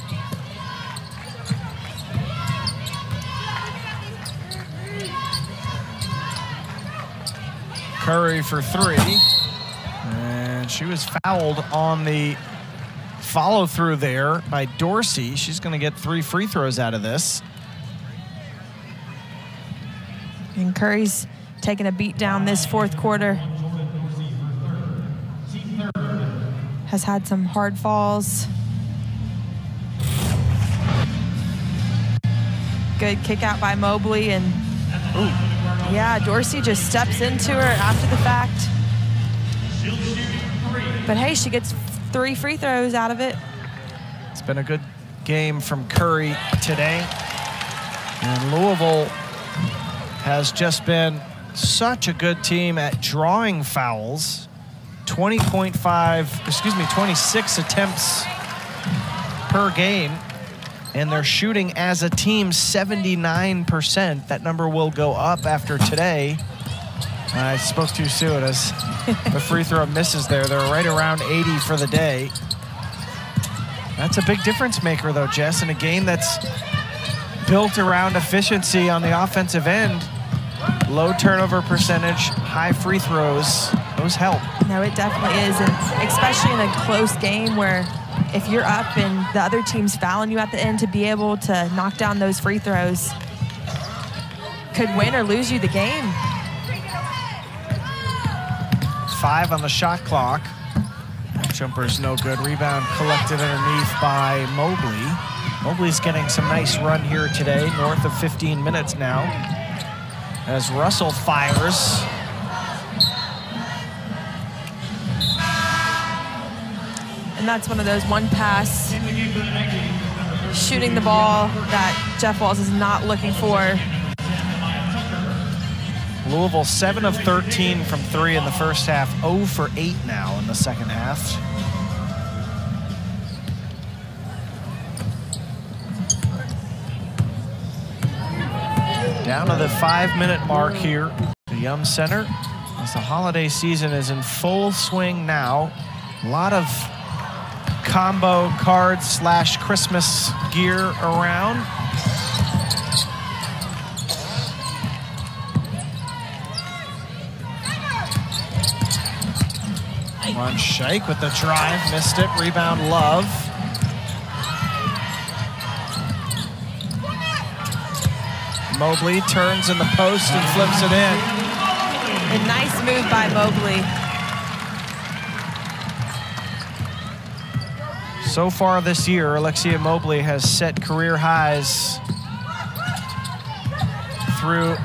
Curry for three. And she was fouled on the follow through there by Dorsey. She's going to get three free throws out of this. And Curry's taking a beat down this fourth quarter. has had some hard falls. Good kick out by Mobley and yeah, Dorsey just steps into her after the fact. But hey, she gets three free throws out of it. It's been a good game from Curry today. And Louisville has just been such a good team at drawing fouls. 20.5, excuse me, 26 attempts per game. And they're shooting as a team 79%. That number will go up after today. I spoke too soon as the free throw misses there. They're right around 80 for the day. That's a big difference maker, though, Jess, in a game that's built around efficiency on the offensive end. Low turnover percentage, high free throws, those help. No, it definitely is. And especially in a close game where if you're up and the other team's fouling you at the end to be able to knock down those free throws could win or lose you the game. Five on the shot clock. Jumper's no good. Rebound collected underneath by Mobley. Mobley's getting some nice run here today, north of 15 minutes now. As Russell fires. And that's one of those one pass shooting the ball that Jeff Walz is not looking for. Louisville 7 of 13 from three in the first half, 0 for 8 now in the second half. Down to the five minute mark mm. here, the Yum Center, as the holiday season is in full swing now. A lot of combo cards slash Christmas gear around. One Shake with the drive, missed it. Rebound, Love. Mobley turns in the post and flips it in. A nice move by Mobley. So far this year, Alexia Mobley has set career highs through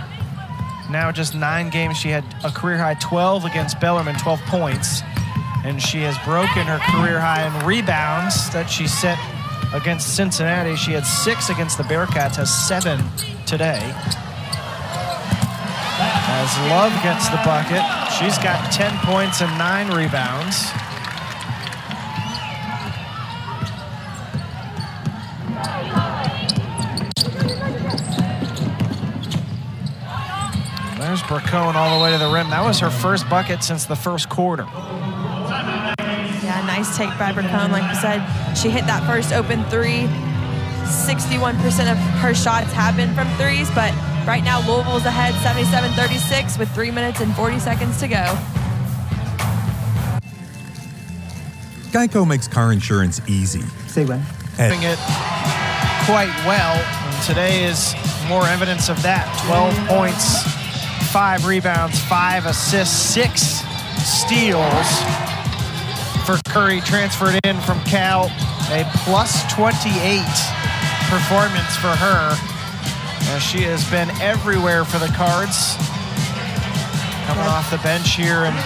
now just nine games. She had a career high 12 against Bellarmine, 12 points. And she has broken her career high in rebounds that she set against Cincinnati. She had six against the Bearcats, has seven today. As Love gets the bucket, she's got 10 points and nine rebounds. There's Bracone all the way to the rim. That was her first bucket since the first quarter. Yeah, nice take by Bracone. Like you said, she hit that first open three. 61% of her shots have been from threes, but right now Louisville's ahead 77-36 with three minutes and 40 seconds to go. Geico makes car insurance easy. Say when. At Doing it quite well. And today is more evidence of that. 12 points, five rebounds, five assists, six steals for Curry, transferred in from Cal. A plus 28 performance for her. As she has been everywhere for the Cards. Coming off the bench here and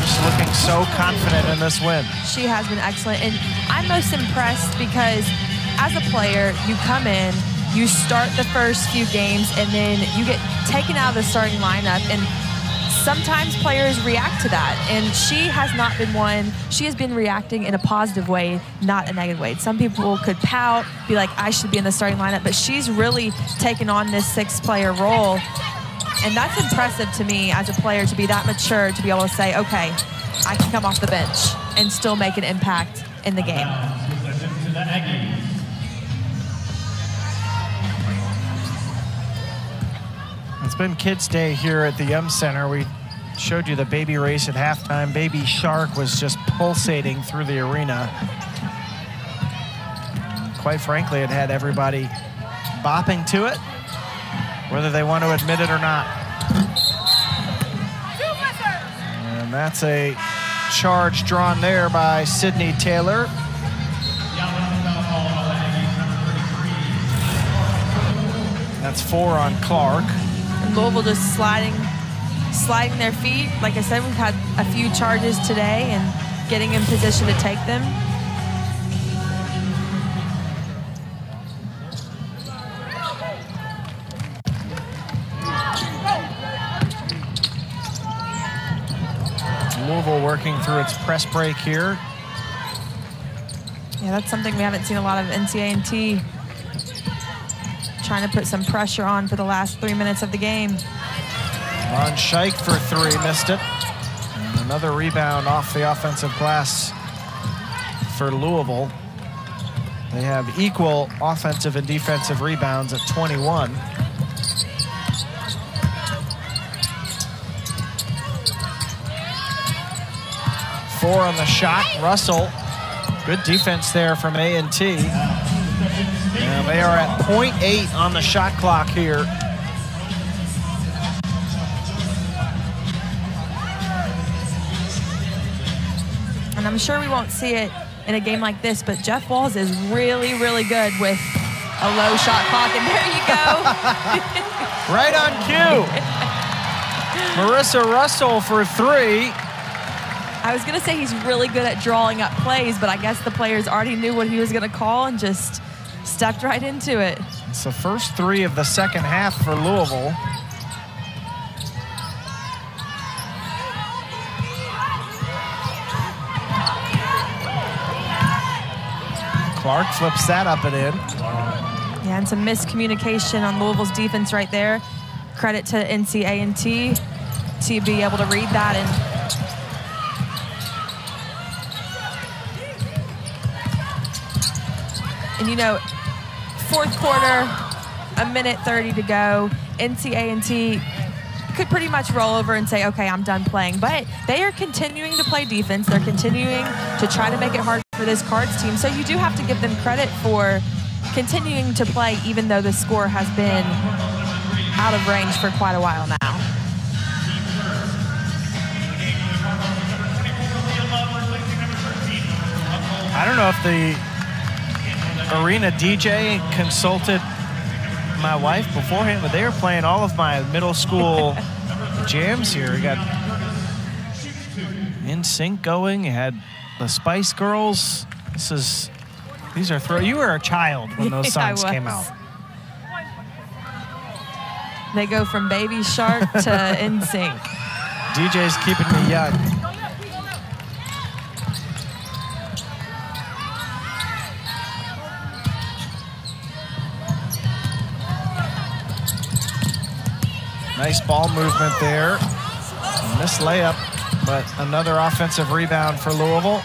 just looking so confident in this win. She has been excellent. And I'm most impressed because as a player, you come in, you start the first few games, and then you get taken out of the starting lineup. And sometimes players react to that. And she has not been one, she has been reacting in a positive way, not a negative way. Some people could pout, be like, I should be in the starting lineup, but she's really taken on this six player role. And that's impressive to me as a player to be that mature to be able to say, okay, I can come off the bench and still make an impact in the game. It's been Kids Day here at the Yum Center. We showed you the baby race at halftime. Baby Shark was just pulsating through the arena. Quite frankly, it had everybody bopping to it, whether they want to admit it or not. And that's a charge drawn there by Sydney Taylor. That's four on Clark. And Louisville just sliding, sliding their feet. Like I said, we've had a few charges today and getting in position to take them. Louisville working through its press break here. Yeah, that's something we haven't seen a lot of NCA&T trying to put some pressure on for the last three minutes of the game. Ron Scheich for three, missed it. And another rebound off the offensive glass for Louisville. They have equal offensive and defensive rebounds at 21. Four on the shot. Russell, good defense there from A&T. Now they are at .8 on the shot clock here. And I'm sure we won't see it in a game like this, but Jeff Walz is really, really good with a low shot clock. And there you go. right on cue. Merissa Russell for three. I was going to say he's really good at drawing up plays, but I guess the players already knew what he was going to call and just stepped right into it. It's the first three of the second half for Louisville. Clark flips that up and in. Yeah, and some miscommunication on Louisville's defense right there. Credit to NCA&T to be able to read that and And you know, fourth quarter, a minute 30 to go. NCA&T could pretty much roll over and say, okay, I'm done playing. But they are continuing to play defense. They're continuing to try to make it hard for this Cards team. So you do have to give them credit for continuing to play even though the score has been out of range for quite a while now. I don't know if the arena DJ consulted my wife beforehand, but they were playing all of my middle school jams here. We got NSYNC going. You had the Spice Girls. This is these are throw. You were a child when those songs came out. They go from Baby Shark to NSYNC. DJ's keeping me young. Nice ball movement there. Missed layup, but another offensive rebound for Louisville.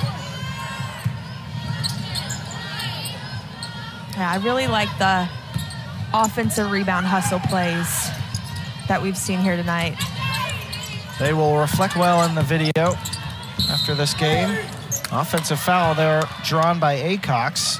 Yeah, I really like the offensive rebound hustle plays that we've seen here tonight. They will reflect well in the video after this game. Offensive foul there drawn by Acox.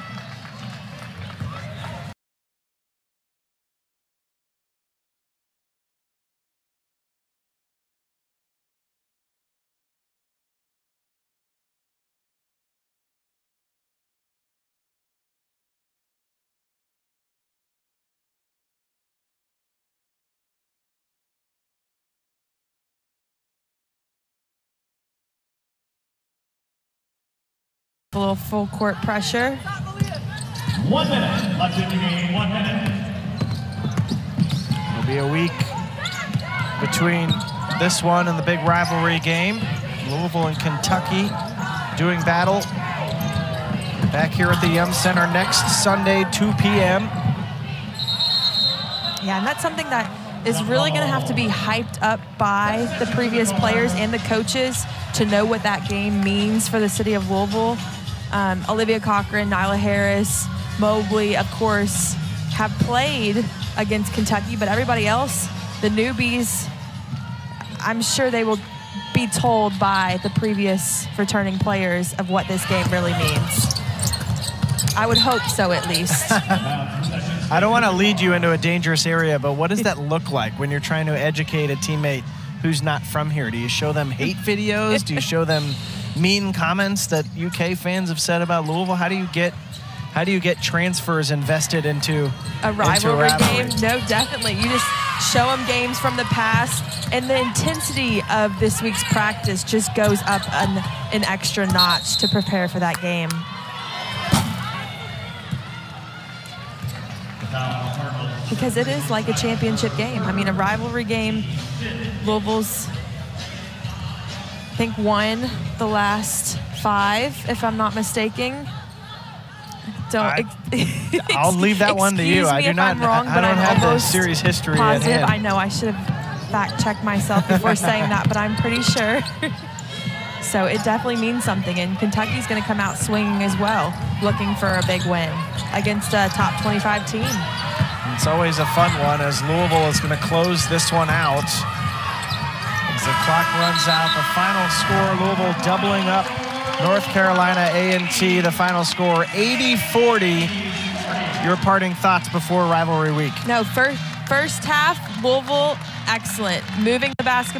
A little full court pressure. One minute left in the game. One minute. It'll be a week between this one and the big rivalry game. Louisville and Kentucky doing battle. Back here at the Yum Center next Sunday, 2 p.m. Yeah, and that's something that is really going to have to be hyped up by the previous players and the coaches to know what that game means for the city of Louisville. Um, Olivia Cochran, Nyla Harris, Mobley, of course, have played against Kentucky, but everybody else, the newbies, I'm sure they will be told by the previous returning players of what this game really means. I would hope so, at least. I don't want to lead you into a dangerous area, but what does that look like when you're trying to educate a teammate who's not from here? Do you show them hate videos? Do you show them mean comments that UK fans have said about Louisville? How do you get how do you get transfers invested into a rivalry, into a rivalry? game? No, definitely. You just show them games from the past, and the intensity of this week's practice just goes up an, an extra notch to prepare for that game. Because it is like a championship game. I mean, a rivalry game. Louisville's, think, won the last five, if I'm not mistaken. Don't. I- I'll leave that one to you. I do not. I'm wrong, I but don't I'm have the series history Positive. I know. I should have fact checked myself before saying that, but I'm pretty sure. so it definitely means something, and Kentucky's going to come out swinging as well, looking for a big win against a top 25 team. It's always a fun one as Louisville is going to close this one out. As the clock runs out, the final score, Louisville doubling up North Carolina A&T. The final score, 80-40. Your parting thoughts before rivalry week. No, first first half, Louisville, excellent. Moving the basketball